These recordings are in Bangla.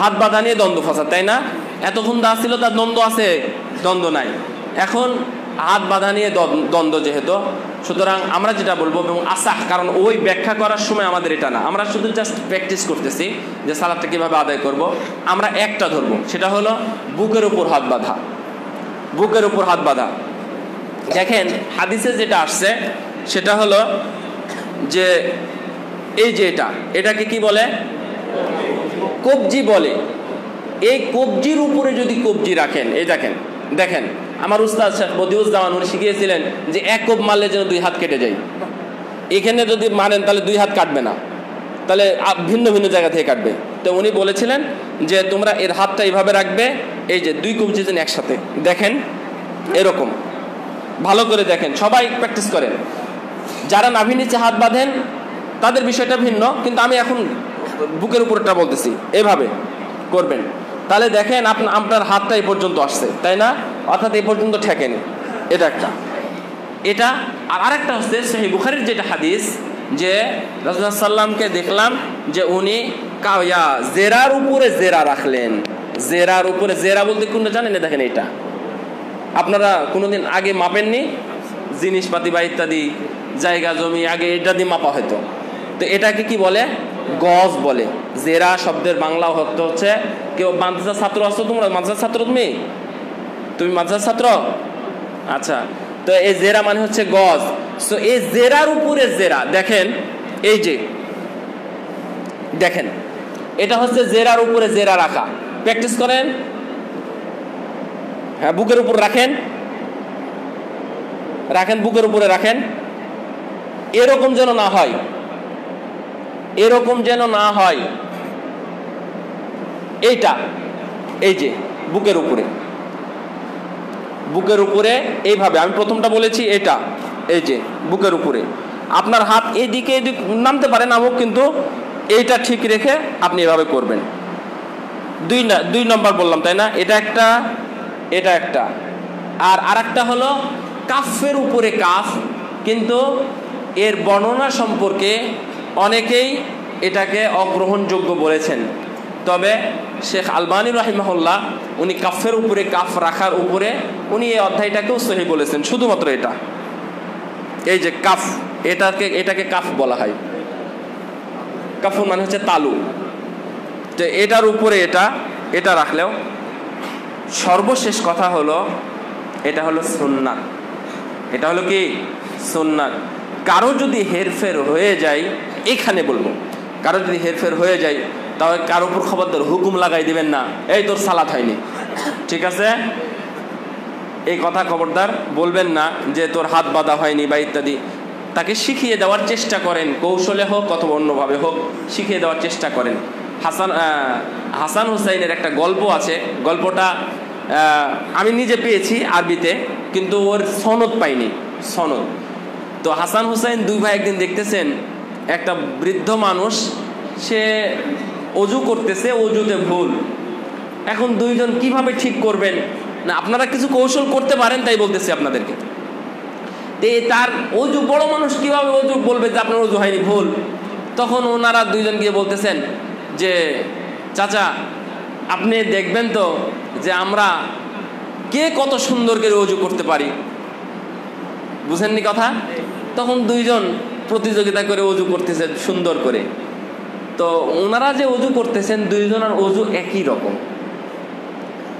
হাত বাঁধা নিয়ে দ্বন্দ্ব ফাসাদ তাই না? এতক্ষণ দা ছিল তার দ্বন্দ্ব আছে, দ্বন্দ্ব নাই। এখন হাত বাঁধা নিয়ে দ্বন্দ্ব যেহেতু, সুতরাং আমরা যেটা বলব এবং আসাহ কারণ ওই ব্যাখ্যা করার সময় আমাদের এটা না। আমরা শুধু জাস্ট প্র্যাকটিস করতেছি যে সালাদটা কীভাবে আদায় করব। আমরা একটা ধরবো, সেটা হলো বুকের উপর হাত বাঁধা। বুকের উপর হাত বাঁধা। দেখেন, হাদিসে যেটা আসছে, সেটা হলো যে, এই যে এটা, এটাকে কি বলে? কবজি বলে। এই কবজির উপরে যদি কবজি রাখেন, এই দেখেন দেখেন, আমার উস্তাদ শেখ বদিউজ্জামান উনি শিখিয়েছিলেন যে এক কোপ মারলে যেন দুই হাত কেটে যায়। এখানে যদি মারেন, তাহলে দুই হাত কাটবে না। তাহলে ভিন্ন ভিন্ন জায়গা থেকে কাটবে। তো উনি বলেছিলেন যে তোমরা এর হাতটা এইভাবে রাখবে, এই যে দুই কবজি যেন একসাথে। দেখেন, এরকম। ভালো করে দেখেন, সবাই প্র্যাকটিস করেন। যারা নাভি নিচে হাত বাঁধেন, তাদের বিষয়টা ভিন্ন, কিন্তু আমি এখন বুকের উপরটা বলতেছি, এভাবে করবেন। তাহলে দেখেন আপনার হাতটা এই পর্যন্ত আসছে, তাই না? অর্থাৎ এই পর্যন্ত ঠেকেনি। এটা একটা। এটা, আর আরেকটা হচ্ছে সেই বুখারির যেটা হাদিস, যে রাজুল্লাহ সাল্লামকে দেখলাম যে উনি কাউয়া জেরার উপরে জেরা রাখলেন। জেরার উপরে জেরা বলতে কোনটা জানেন? দেখেন এটা আপনারা কোনোদিন আগে মাপেননি? জিনিসপাতি বা ইত্যাদি, জায়গা, জমি, আগে এটা দিয়ে মাপা হয়তো। তো এটাকে কি বলে? গজ বলে। জেরা শব্দের বাংলা অর্থ হচ্ছে, কেউ মাদ্রাসার ছাত্র আছো তোমরা? মাদ্রাসার ছাত্র তুমি? তুমি মাদ্রাসার ছাত্র? আচ্ছা তো এই জেরা মানে হচ্ছে গজ সো এই জেরার উপরে জেরা, দেখেন, এই যে, দেখেন, এটা হচ্ছে জেরার উপরে জেরা রাখা। প্র্যাকটিস করেন। হ্যাঁ বুকের উপর রাখেন। রাখেন, বুকের উপরে রাখেন। এরকম যেন না হয়। এরকম যেন না হয়। এইটা, এই যে, বুকের উপরে। বুকের উপরে এইভাবে, আমি প্রথমটা বলেছি এটা, এই যে, বুকের উপরে। আপনার হাত এইদিকে এদিক নামতে পারে নামুক কিন্তু এইটা ঠিক রেখে আপনি এভাবে করবেন। দুই না, দুই নম্বর বললাম, তাই না? এটা একটা এটা একটা। আর আরেকটা হলো কাফের উপরে কাফ, কিন্তু এর বর্ণনা সম্পর্কে অনেকেই এটাকে অগ্রহণযোগ্য বলেছেন। তবে শেখ আলবানী রাহিমাহুল্লাহ, উনি কাফের উপরে, কাফ রাখার উপরে, উনি এই অধ্যায়টাকেও সহি বলেছেন, শুধুমাত্র এটা। এই যে কাফ, এটাকে এটাকে কাফ বলা হয়। কাফুর মানে হচ্ছে তালু। তো এটার উপরে এটা এটা রাখলেও সর্বশেষ কথা হলো, এটা হলো সুন্নাত। এটা হলো কি? সুন্নাত। কারও যদি হেরফের হয়ে যায় এখানে বলব। কারও যদি হেরফের হয়ে যায়, তাহলে কারও উপর খবরদার হুকুম লাগাই দিবেন না। এই তোর সালাত হয়নি। ঠিক আছে? এই কথা খবরদার বলবেন না যে তোর হাত বাঁধা হয়নি বা ইত্যাদি। তাকে শিখিয়ে দেওয়ার চেষ্টা করেন, কৌশলে হোক অথবা অন্যভাবে হোক, শিখিয়ে দেওয়ার চেষ্টা করেন। হাসান হাসান হুসাইনের একটা গল্প আছে। গল্পটা আমি নিজে পেয়েছি আরবিতে, কিন্তু ওর সনদ পাইনি। সনদ। তো হাসান হুসাইন দুই ভাই একদিন দেখতেছেন একটা বৃদ্ধ মানুষ, সে অজু করতেছে, অজুতে ভুল। এখন দুইজন কীভাবে ঠিক করবেন? না, আপনারা কিছু কৌশল করতে পারেন, তাই বলতেছি আপনাদেরকে। তার অজু, বড় মানুষ কীভাবে অজু বলবে যে আপনার অজু হয়নি, ভুল? তখন ওনারা দুইজন গিয়ে বলতেছেন যে, চাচা, আপনি দেখবেন তো যে আমরা কে কত সুন্দর করে অজু করতে পারি? বুঝেননি কথা? তখন দুইজন প্রতিযোগিতা করে অজু করতেছেন, সুন্দর করে। তো ওনারা যে অজু করতেছেন, দুইজনের অজু একই রকম।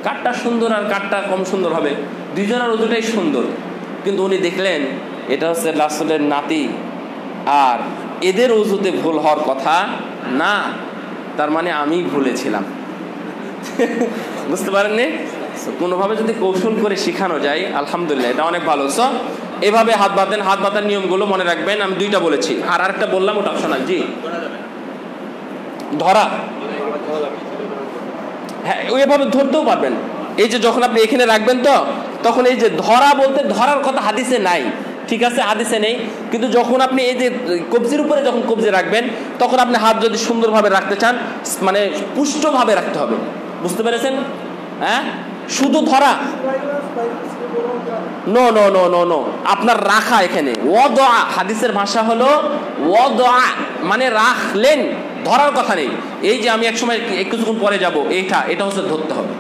কাঠটা সুন্দর আর কাঠটা কম সুন্দর হবে। দুইজনের অজুটাই সুন্দর। কিন্তু উনি দেখলেন, এটা হচ্ছে রাসুলের নাতি। আর এদের অজুতে ভুল হওয়ার কথা না। তার মানে আমি ভুলেছিলাম বুঝতে পারেননি? কোনোভাবে যদি কৌশল করে শেখানো যায়, আলহামদুলিল্লাহ, এটা অনেক ভালো। সো এভাবে হাত বাঁধেন, হাত বাঁধার নিয়মগুলো মনে রাখবেন, আমি দুইটা বলেছি। আর আরেকটা বললাম, ওটা অপশনাল জি। ধরা। হ্যাঁ ওইভাবে ধরতেও পারবেন। এই যে যখন আপনি এখানে রাখবেন তো, তখন এই যে ধরা বলতে ধরার কথা হাদিসে নাই। ঠিক আছে, হাদিসে নেই। কিন্তু যখন আপনি এই যে কবজির উপরে যখন কবজি রাখবেন, তখন আপনি হাত যদি সুন্দরভাবে রাখতে চান মানে পুষ্টভাবে রাখতে হবে। বুঝতে পেরেছেন? হ্যাঁ? শুধু ধরা? No no no no no আপনার রাখা এখানে। ওদা হাদিসের ভাষা হলো ওদা মানে রাখলেন, ধরার কথা নেই। এই যে আমি একসময় কিছুক্ষণ পরে যাব, এইটা, এটা হচ্ছে ধরতে হবে।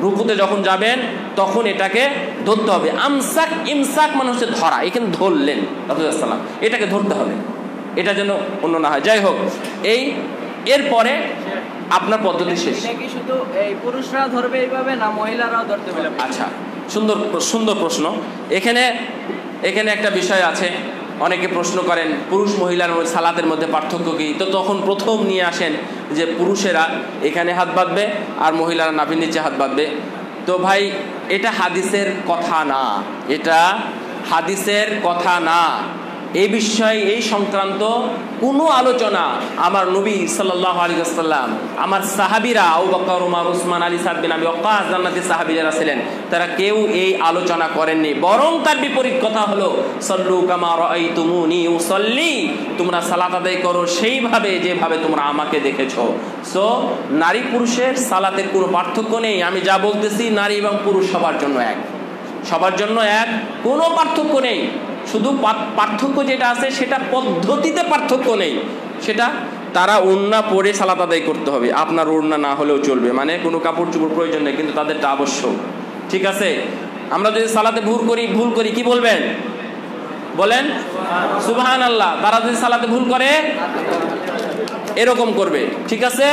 রুকুতে যখন যাবেন, তখন এটাকে ধরতে হবে। আমসাক, ইমসাক মানে হচ্ছে ধরা, এখানে ধরলেন রাসুলাম এটাকে ধরতে হবে। এটা যেন অন্য না হয়। যাই হোক, এই, এরপরে আপনার পদ্ধতি শেষ। শুধু এই পুরুষরা ধরবে এইভাবে না মহিলারাও ধরতে পারবে? আচ্ছা সুন্দর সুন্দর প্রশ্ন। এখানে এখানে একটা বিষয় আছে। অনেকে প্রশ্ন করেন পুরুষ মহিলার সালাতের মধ্যে পার্থক্য কি? তো তখন প্রথম নিয়ে আসেন যে পুরুষেরা এখানে হাত বাঁধবে আর মহিলারা নাভির নিচে হাত বাঁধবে। তো ভাই এটা হাদিসের কথা না। এটা হাদিসের কথা না। এই বিষয়ে, এই সংক্রান্ত কোনো আলোচনা আমার নবী সাল্লাহ আলী আসাল্লাম আমার সাহাবিরা আউ বকর, উমার, উসমান, আলী, সাদ বিন আবি ওকাস জান্নাতি সাহাবি যারা ছিলেন, তারা কেউ এই আলোচনা করেননি। বরং তার বিপরীত কথা হলো, সল্লু কামার এই তুমুনি উসল্লি তোমরা সালাত আদায় করো সেইভাবে যেভাবে তোমরা আমাকে দেখেছ। সো নারী পুরুষের সালাতের কোনো পার্থক্য নেই। আমি যা বলতেছি, নারী এবং পুরুষ সবার জন্য এক। সবার জন্য এক, কোনো পার্থক্য নেই। শুধু পার্থক্য যেটা আছে, সেটা পদ্ধতিতে পার্থক্য নেই। সেটা তারা ওড়না পরে সালাত আদায় করতে হবে। আপনার ওড়না না হলেও চলবে। মানে কোনো কাপড় চুপড় প্রয়োজন নেই, কিন্তু তাদেরটা আবশ্যক। ঠিক আছে? আমরা যদি সালাতে ভুল করি ভুল করি, কি বলবেন? বলেন সুবাহান আল্লাহ তারা যদি সালাতে ভুল করে, এরকম করবে। ঠিক আছে?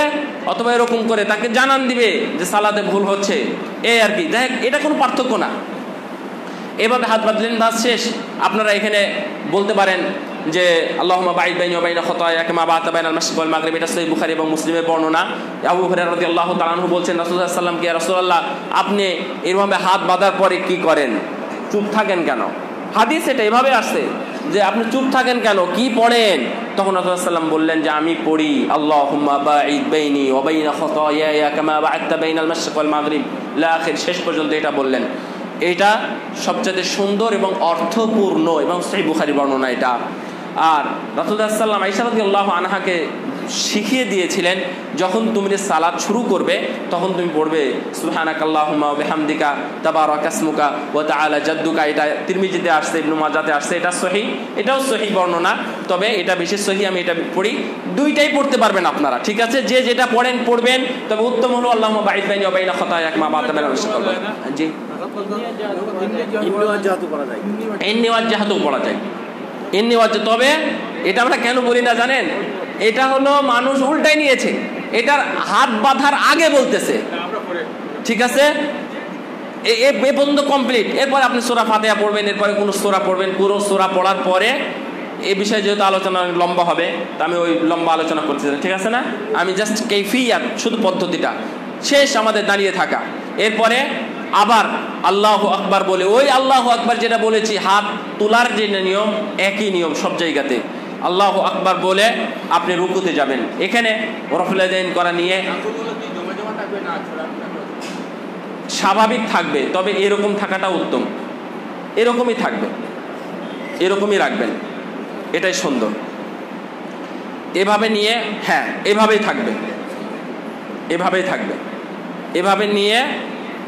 অথবা এরকম করে, তাকে জানান দিবে যে সালাতে ভুল হচ্ছে। এই আর কি। দেখ এটা কোনো পার্থক্য না। এভাবে হাত বাঁধলেন বাস শেষ। আপনারা এখানে বলতে পারেন যে আল্লাহ মা এটা এবং মুসলিমের বর্ণনা। বলছেন আপনি এরভাবে হাত বাঁধার পরে কি করেন? চুপ থাকেন কেন? হাদিস এটা এভাবে আসছে যে, আপনি চুপ থাকেন কেন? কি পড়েন? তখন রাসূলুল্লাহ বললেন যে, আমি পড়ি বাইনি ওয়া শেষ পর্যন্ত এটা বললেন। এটা সবচেয়ে সুন্দর এবং অর্থপূর্ণ এবং সেই বুখারি বর্ণনা এটা। আর রসুল্লাহাল্লাম আইসারদি আল্লাহ আনহাকে শিখিয়ে দিয়েছিলেন, যখন তুমি সালাদ শুরু করবে, তখন তুমি পড়বে সুহানাক আল্লাহুম্মা বেহামদিকা তাবার আকাসমুকা ও তালা জাদ্দুকা। এটা তিরমিজিতে আসছে, ইবনু আসছে, এটা সহি, এটাও সহি বর্ণনা। তবে এটা বিশেষ সহি, আমি এটা পড়ি, দুইটাই পড়তে পারবেন আপনারা, ঠিক আছে? যে যেটা পড়েন, পড়বেন। তবে উত্তম হলো আল্লাহ বাইদ বাইন অবাইনা খতা এক মা বাতা জি। তবে এটা আমরা কেন জানেন? এটা হলো মানুষ উল্টাই নিয়েছে। এটার হাত বাঁধার আগে বলতেছে। ঠিক আছে? এ কমপ্লিট আপনি সোরা ফাতেহা পড়বেন, এরপরে কোনো সোরা পড়বেন। পুরো সোরা পড়ার পরে এই বিষয়ে যেহেতু আলোচনা লম্বা হবে, তা আমি ওই লম্বা আলোচনা করতে ঠিক আছে না? আমি জাস্ট কেফিয়াত শুধু পদ্ধতিটা। শেষ আমাদের দাঁড়িয়ে থাকা। এরপরে আবার আল্লাহ আকবার বলে, ওই আল্লাহ আকবার যেটা বলেছি, হাত তোলার যে নিয়ম, একই নিয়ম সব জায়গাতে। আল্লাহ আকবার বলে আপনি রুকুতে যাবেন। এখানে রফুলাইন করা নিয়ে স্বাভাবিক থাকবে, তবে এরকম থাকাটা উত্তম। এরকমই থাকবে। এরকমই রাখবেন। এটাই সুন্দর। এভাবে নিয়ে হ্যাঁ এভাবেই থাকবে। এভাবেই থাকবে। এভাবে নিয়ে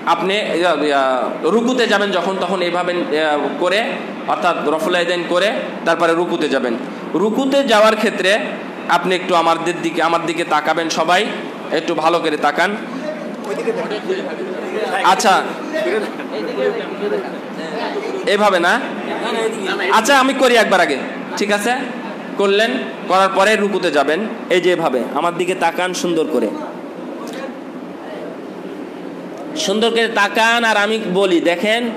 আপনি রুকুতে যাবেন যখন, তখন এইভাবে করে, অর্থাৎ রফুলাইদেন করে, তারপরে রুকুতে যাবেন। রুকুতে যাওয়ার ক্ষেত্রে আপনি একটু আমাদের দিকে, আমার দিকে তাকাবেন সবাই, একটু ভালো করে তাকান। আচ্ছা এভাবে না? আচ্ছা আমি করি একবার আগে, ঠিক আছে? করলেন, করার পরে রুকুতে যাবেন, এই যে এভাবে, আমার দিকে তাকান সুন্দর করে। সুন্দর করে তাকান আর আমি বলি, দেখেন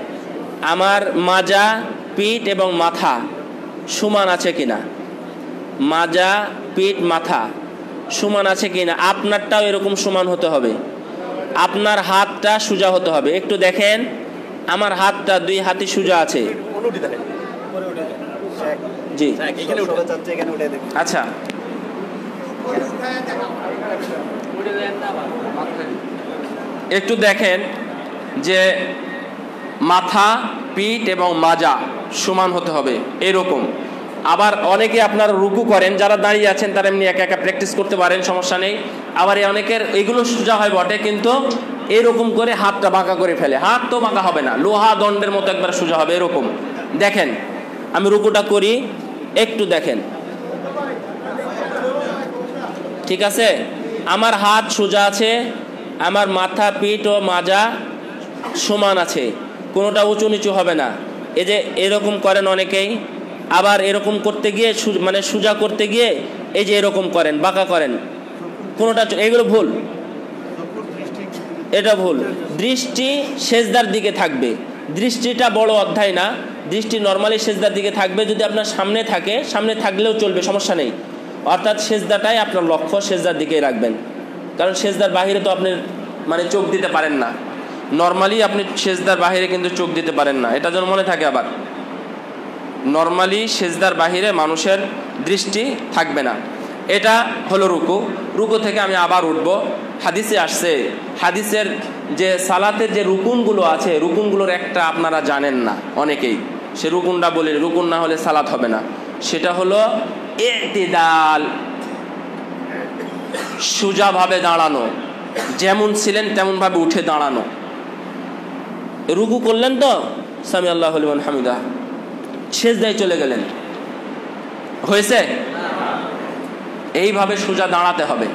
আমার মাজা, পিঠ এবং মাথা সমান আছে কিনা? মাজা, পিঠ, মাথা সমান আছে কিনা? আপনারটাও এরকম সমান হতে হবে। আপনার হাতটা সোজা হতে হবে। একটু দেখেন, আমার হাতটা দুই হাতি সোজা আছে। জি। আচ্ছা। একটু দেখেন যে মাথা, পিঠ এবং মাজা সমান হতে হবে, এরকম। আবার অনেকে আপনার রুকু করেন, যারা দাঁড়িয়ে আছেন তারা এমনি একা একা প্র্যাকটিস করতে পারেন, সমস্যা নেই। আবার অনেকের এগুলো সোজা হয় বটে, কিন্তু এরকম করে হাতটা বাঁকা করে ফেলে। হাত তো বাঁকা হবে না, লোহা দণ্ডের মতো একবার সোজা হবে, এরকম। দেখেন, আমি রুকুটা করি, একটু দেখেন। ঠিক আছে? আমার হাত সোজা আছে আমার মাথা, পিঠ ও মাজা সমান আছে। কোনোটা উঁচু নিচু হবে না। এই যে এরকম করেন অনেকেই, আবার এরকম করতে গিয়ে মানে সোজা করতে গিয়ে এই যে এরকম করেন, বাঁকা করেন। কোনোটা এগুলো ভুল। এটা ভুল। দৃষ্টি সেজদার দিকে থাকবে। দৃষ্টিটা বড় অধ্যায় না। দৃষ্টি নর্মালি সেজদার দিকে থাকবে। যদি আপনার সামনে থাকে, সামনে থাকলেও চলবে, সমস্যা নেই। অর্থাৎ সেজদাটাই আপনার লক্ষ্য, সেজদার দিকেই রাখবেন। কারণ সেজদার বাহিরে তো আপনি মানে চোখ দিতে পারেন না। নর্মালি আপনি সেজদার বাহিরে কিন্তু চোখ দিতে পারেন না। এটা যেন মনে থাকে আবার। নর্মালি সেজদার বাহিরে মানুষের দৃষ্টি থাকবে না। এটা হলো রুকু। রুকু থেকে আমি আবার উঠব। হাদিসে আসছে। হাদিসের যে সালাতের যে রুকুনগুলো আছে, রুকুনগুলোর একটা আপনারা জানেন না অনেকেই। সে রুকুনটা বলি, রুকুন না হলে সালাত হবে না। সেটা হলো এতেদাল। সোজাভাবে দাঁড়ানো, যেমন ছিলেন তেমনভাবে উঠে দাঁড়ানো। রুকু করলেন তো? সামি আল্লাহ হামিদা শেষ দায় চলে গেলেন। হয়েছে? এইভাবে সোজা দাঁড়াতে হবে।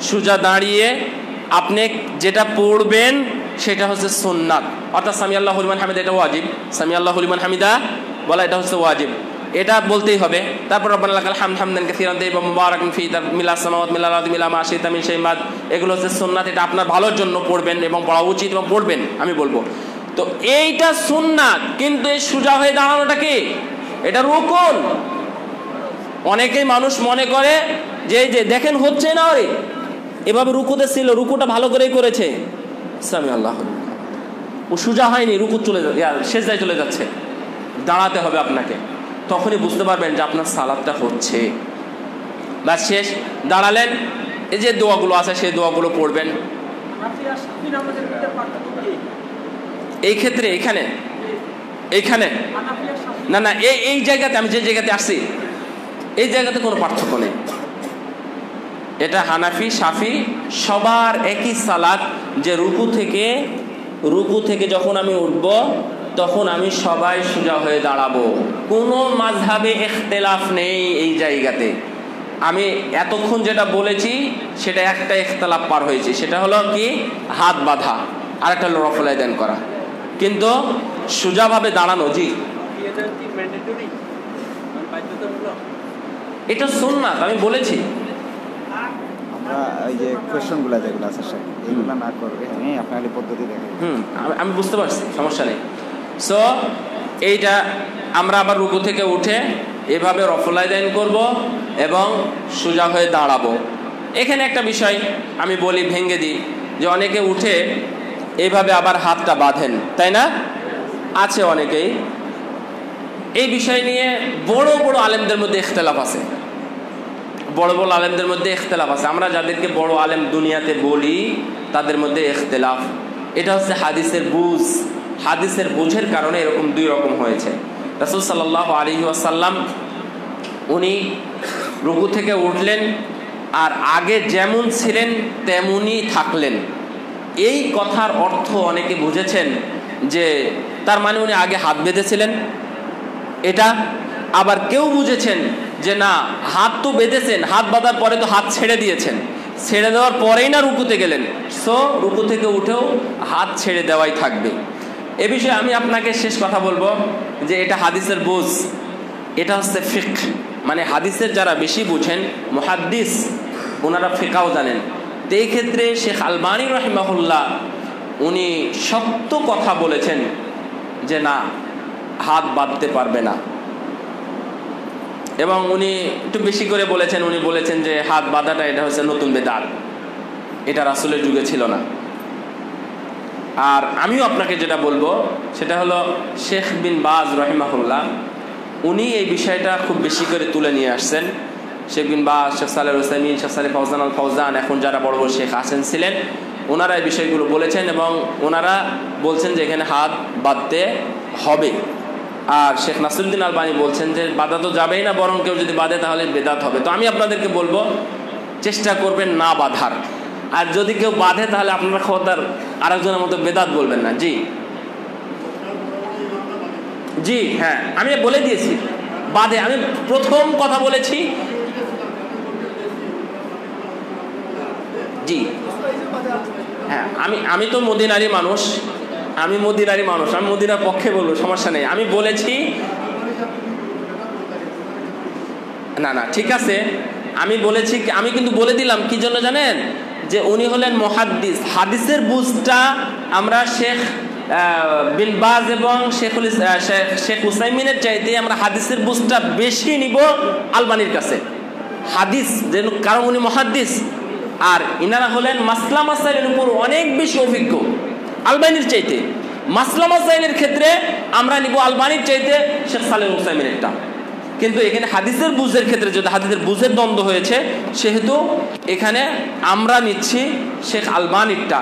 সোজা দাঁড়িয়ে আপনি যেটা পড়বেন সেটা হচ্ছে সুন্নাত। অর্থাৎ সামি আল্লাহ হলিমান হামিদা এটা ওয়াজিব। সামি আল্লাহ হলিমান হামিদা বলা এটা হচ্ছে ওয়াজিব। এটা বলতেই হবে। তারপর মিলা এগুলো এটা আপনার ভালোর জন্য পড়বেন এবং পড়া উচিত এবং পড়বেন, আমি বলব। তো এইটা সুন্নাত, কিন্তু এই সোজা হয়ে দাঁড়ানোটা কি? এটা রুকুন। অনেকেই মানুষ মনে করে যে যে দেখেন হচ্ছে না রে এভাবে রুকুতে ছিল, রুকুটা ভালো করেই করেছে। সামি আল্লাহ। ও সোজা হয়নি, রুকু চলে শেষ চলে যাচ্ছে। দাঁড়াতে হবে আপনাকে। তখনই বুঝতে পারবেন যে আপনার সালাদটা হচ্ছে। বা শেষ। দাঁড়ালেন। এই যে দোয়াগুলো আছে, সেই দোয়াগুলো পড়বেন। এই ক্ষেত্রে এখানে এইখানে না না এই এই জায়গাতে, আমি যে জায়গাতে আসছি, এই জায়গাতে কোনো পার্থক্য নেই। এটা হানাফি সাফি সবার একই সালাদ যে রুকু থেকে রুকু থেকে যখন আমি উঠব তখন আমি সবাই সোজা হয়ে দাঁড়াবো। কোনো মাঝহাবে এখতেলাফ নেই এই জায়গাতে। আমি এতক্ষণ যেটা বলেছি সেটা একটা ইখতলাফ পার হয়েছে। সেটা হলো কি? হাত বাঁধা। আর একটা দেন করা। কিন্তু সোজাভাবে দাঁড়ানো জি। এটা বলেছি। এগুলো না আমি হুম আমি- আমি বুঝতে পারছি সমস্যা নেই। সো এইটা আমরা আবার রুকু থেকে উঠে এভাবে রফলাই দাইন করব এবং সোজা হয়ে দাঁড়াবো। এখানে একটা বিষয় আমি বলি, ভেঙে দিই, যে অনেকে উঠে এইভাবে আবার হাতটা বাঁধেন, তাই না? আছে অনেকেই। এই বিষয় নিয়ে বড় বড় আলেমদের মধ্যে ইখতলাফ আছে। বড় বড় আলেমদের মধ্যে ইখতলাফ আছে। আমরা যাদেরকে বড় আলেম দুনিয়াতে বলি, তাদের মধ্যে ইখতলাফ। এটা হচ্ছে হাদিসের বুঝ। হাদিসের বোঝের কারণে এরকম দুই রকম হয়েছে। রাসুল সাল্লাহ আলী আসাল্লাম উনি রুকু থেকে উঠলেন আর আগে যেমন ছিলেন, তেমনই থাকলেন। এই কথার অর্থ অনেকে বুঝেছেন যে তার মানে উনি আগে হাত বেঁধেছিলেন। এটা আবার কেউ বুঝেছেন যে না, হাত তো বেঁধেছেন, হাত বাঁধার পরে তো হাত ছেড়ে দিয়েছেন। ছেড়ে দেওয়ার পরেই না রুকুতে গেলেন। সো রুকু থেকে উঠেও হাত ছেড়ে দেওয়াই থাকবে। এ বিষয়ে আমি আপনাকে শেষ কথা বলব যে এটা হাদিসের বোঝ। এটা হচ্ছে ফিক মানে হাদিসের যারা বেশি বুঝেন, মুহাদ্দিস ওনারা ফিকাও জানেন। তো এই ক্ষেত্রে শেখ আলবানী রহিমাহুল্লাহ, উনি সত্য কথা বলেছেন যে না, হাত বাঁধতে পারবে না। এবং উনি একটু বেশি করে বলেছেন, উনি বলেছেন যে হাত বাঁধাটা এটা হচ্ছে নতুন বেদাত। এটা রাসুলের যুগে ছিল না। আর আমিও আপনাকে যেটা বলব, সেটা হলো শেখ বিন বাজ রহিমাহুল্লাহ, উনি এই বিষয়টা খুব বেশি করে তুলে নিয়ে আসছেন। শেখ বিন বাজ, শেখ সালেহ হোসাইমিন শেখ সালে ফৌজান আল ফৌজান এখন যারা বড় বড় শেখ আসেন ছিলেন, ওনারা এই বিষয়গুলো বলেছেন এবং ওনারা বলছেন যে এখানে হাত বাঁধতে হবে। আর শেখ নাসিরুদ্দিন আলবানি বলছেন যে বাধা তো যাবেই না, বরং কেউ যদি বাঁধে তাহলে বেদাত হবে। তো আমি আপনাদেরকে বলব, চেষ্টা করবেন না বাঁধার। আর যদি কেউ বাঁধে, তাহলে আপনারা খবরদার আরেকজনের মতো বেদাত বলবেন না। জি। জি হ্যাঁ। আমি বলে দিয়েছি। বাদে আমি প্রথম কথা বলেছি। জি। হ্যাঁ আমি আমি তো মদিনারি মানুষ। আমি মদিনারি মানুষ। আমি মদিনার পক্ষে বলব, সমস্যা নেই। আমি বলেছি, না না, ঠিক আছে। আমি বলেছি, আমি কিন্তু বলে দিলাম। কি জন্য জানেন? যে উনি হলেন মহাদ্দিস। হাদিসের বুঝটা আমরা শেখ বিলবাজ এবং শেখুল শেখ- হুসাইমিনের চাইতে আমরা হাদিসের বুঝটা বেশি নিব আলবানির কাছে। হাদিস যেন কারণ উনি মহাদ্দিস। আর ইনারা হলেন মাসলা মাসাইলের উপর অনেক বেশি অভিজ্ঞ আলবানির চাইতে। মাসলা মাসাইলের ক্ষেত্রে আমরা নিব আলবানির চাইতে শেখ সালেম হুসাইমিনেরটা কিন্তু এখানে হাদিসের বুঝের ক্ষেত্রে যদি হাদিসের বুঝের দ্বন্দ্ব হয়েছে সেহেতু এখানে আমরা নিচ্ছি শেখ আলবানিরটা।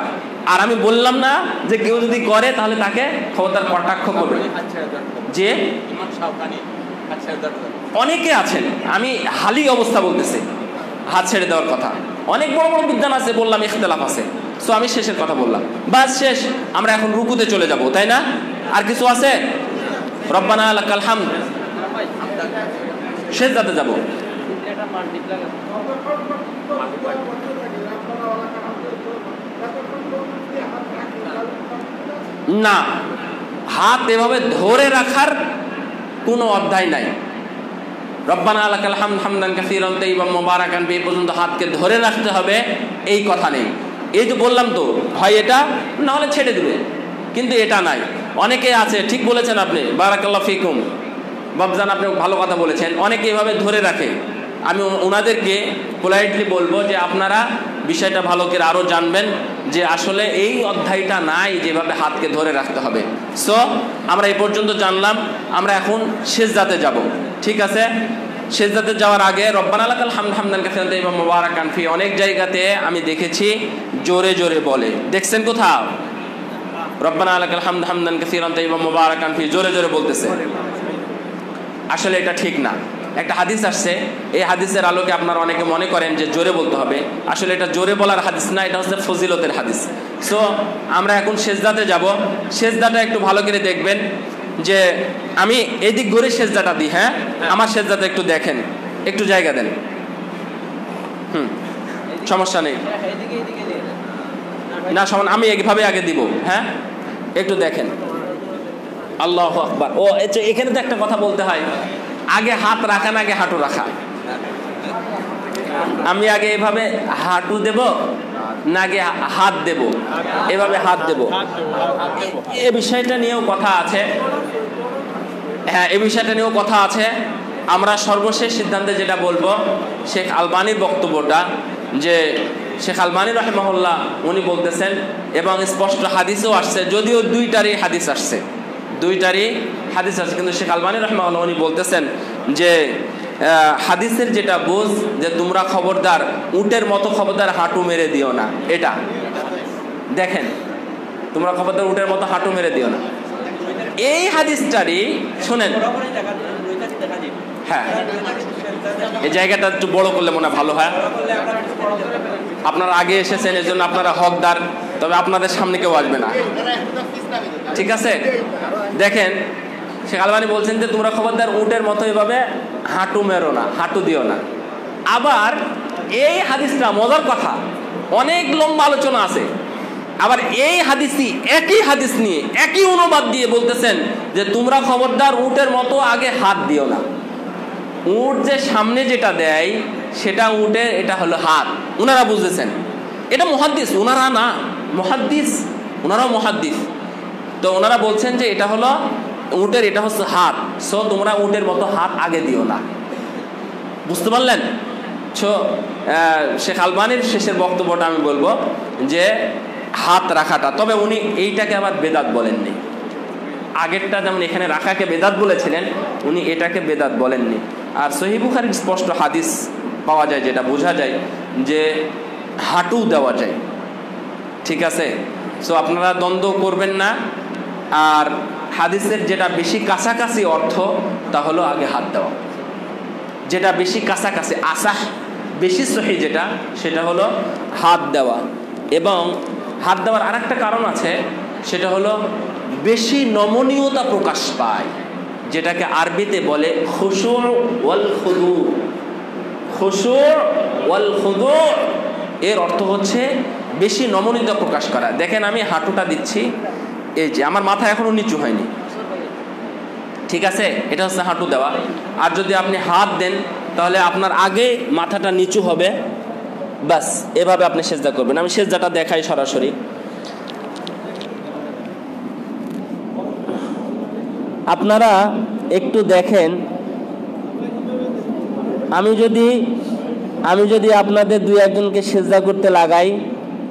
আর আমি বললাম না যে কেউ যদি করে তাহলে তাকে ক্ষমতার কটাক্ষ করবে। যে অনেকে আছেন আমি হালি অবস্থা বলতেছি হাত ছেড়ে দেওয়ার কথা। অনেক বড় বড় বিদ্যান আছে বললাম ইখতলাফ আছে। সো আমি শেষের কথা বললাম। বাস শেষ আমরা এখন রুকুতে চলে যাব তাই না? আর কিছু আছে? রব্বানা লাকাল হামদ। যাতে যাব। না, হাত এভাবে ধরে রাখার কোনো অধ্যায় নাই। রব্বানা আলাকাল হাম হামদান কাসিরান তাইবাম মুবারাকান, এই পর্যন্ত হাতকে ধরে রাখতে হবে, এই কথা নেই। এই যে বললাম তো, হয় এটা, না হলে ছেড়ে দিবে। কিন্তু এটা নাই। অনেকে আছে, ঠিক বলেছেন আপনি বারাকাল্লা ফিকুম। বাবজান আপনি ভালো কথা বলেছেন। অনেকে এভাবে ধরে রাখে। আমি ওনাদেরকে পোলাইটলি বলব যে আপনারা বিষয়টা ভালো করে আরও জানবেন যে আসলে এই অধ্যায়টা নাই যেভাবে হাতকে ধরে রাখতে হবে। সো আমরা এই পর্যন্ত জানলাম, আমরা এখন শেষ জাতে যাব। ঠিক আছে? জাতে যাওয়ার আগে রব্বান আলাকাল হামদ হামদান এবং মোবারক আনফি অনেক জায়গাতে আমি দেখেছি জোরে জোরে বলে। দেখছেন কোথাও? রব্বানা আলাকাল হামদ হামদান এবং মোবারক আনফি জোরে জোরে বলতেছে। আসলে এটা ঠিক না। একটা হাদিস আসছে এই হাদিসের আলোকে আপনারা অনেকে মনে করেন যে জোরে বলতে হবে। আসলে এটা জোরে বলার হাদিস না এটা হচ্ছে ফজিলতের হাদিস। সো আমরা এখন শেষদাতে যাব। শেষদাটা একটু ভালো করে দেখবেন যে আমি এদিক ঘুরে শেষদাটা দিই হ্যাঁ? আমার শেষদাটা একটু দেখেন। একটু জায়গা দেন। হুম সমস্যা নেই। না সমান আমি এইভাবে আগে দিব হ্যাঁ? একটু দেখেন। আল্লাহ আকবার। ও এখানে তো একটা কথা বলতে হয়। আগে হাত রাখা আগে হাঁটু রাখা। আমি আগে এভাবে হাঁটু দেব, না আগে হাত দেব। এভাবে হাত দেব। এ বিষয়টা নিয়েও কথা আছে। হ্যাঁ এ বিষয়টা নিয়েও কথা আছে। আমরা সর্বশেষ সিদ্ধান্তে যেটা বলব, শেখ আলবানির বক্তব্যটা, যে শেখ আলবানী রহমহল্লা উনি বলতেছেন, এবং স্পষ্ট হাদিসও আসছে, যদিও দুইটারই হাদিস আসছে। দুইটারই হাদিস আছে। কিন্তু শেখ আলবানী রহমহল্লা উনি বলতেছেন যে হাদিসের যেটা বোঝ যে তোমরা খবরদার, উটের মতো খবরদার হাঁটু মেরে দিও না। এটা। দেখেন, তোমরা খবরদার, উটের মতো হাঁটু মেরে দিও না। এই হাদিসটারই, শোনেন। হ্যাঁ। এই জায়গাটা একটু বড় করলে মনে ভালো হয়। আপনারা আগে এসেছেন এর জন্য আপনারা হকদার, তবে আপনাদের সামনে কেউ আসবে না। ঠিক আছে? দেখেন, শেখ আলবানি বলছেন যে, তোমরা খবরদার উটের মতো এভাবে হাঁটু মেরো না, হাঁটু দিও না। আবার এই হাদিসটা মজার কথা, অনেক লম্বা আলোচনা আছে। আবার এই হাদিসই একই হাদিস নিয়ে, একই অনুবাদ দিয়ে বলতেছেন যে, তোমরা খবরদার উটের মতো আগে হাত দিও না। উট যে সামনে যেটা দেয়, সেটা উটের এটা হলো হাত। ওনারা বুঝেছেন। এটা মহাদ্দিস ওনারা না, মহাদ্দিস ওনারাও মহাদ্দিস। তো ওনারা বলছেন যে এটা হলো উটের, এটা হচ্ছে হাত। সো তোমরা উটের মতো হাত আগে দিও না। বুঝতে পারলেন? সো শেখ আলবানির শেষের বক্তব্যটা আমি বলব যে হাত রাখাটা। তবে উনি এইটাকে আবার বেদাত বলেননি। আগেরটা যেমন এখানে রাখাকে বেদাত বলেছিলেন, উনি এটাকে বেদাত বলেননি। আর সহিবুখারির স্পষ্ট হাদিস পাওয়া যায় যেটা বোঝা যায় যে হাঁটু দেওয়া যায়। ঠিক আছে? সো আপনারা দ্বন্দ্ব করবেন না। আর হাদিসের যেটা বেশি কাছাকাছি অর্থ, তা হলো আগে হাত দেওয়া। যেটা বেশি কাছাকাছি, আসাহ, বেশি সহি যেটা, সেটা হলো হাত দেওয়া। এবং হাত দেওয়ার আরেকটা কারণ আছে, সেটা হলো বেশি নমনীয়তা প্রকাশ পায়, যেটাকে আরবিতে বলে খুশুর ওয়াল খুদু। খুশুর ওয়াল খুদু এর অর্থ হচ্ছে বেশি নমনীয়তা প্রকাশ করা। দেখেন আমি হাঁটুটা দিচ্ছি এই যে, আমার মাথা এখনও নিচু হয়নি। ঠিক আছে? এটা হচ্ছে হাঁটু দেওয়া। আর যদি আপনি হাত দেন, তাহলে আপনার আগে মাথাটা নিচু হবে। ব্যাস, এভাবে আপনি সেজদা করবেন। আমি সেজদাটা দেখাই সরাসরি। আপনারা একটু দেখেন। আমি যদি আমি যদি আপনাদের দুই একজনকে সেজদা করতে লাগাই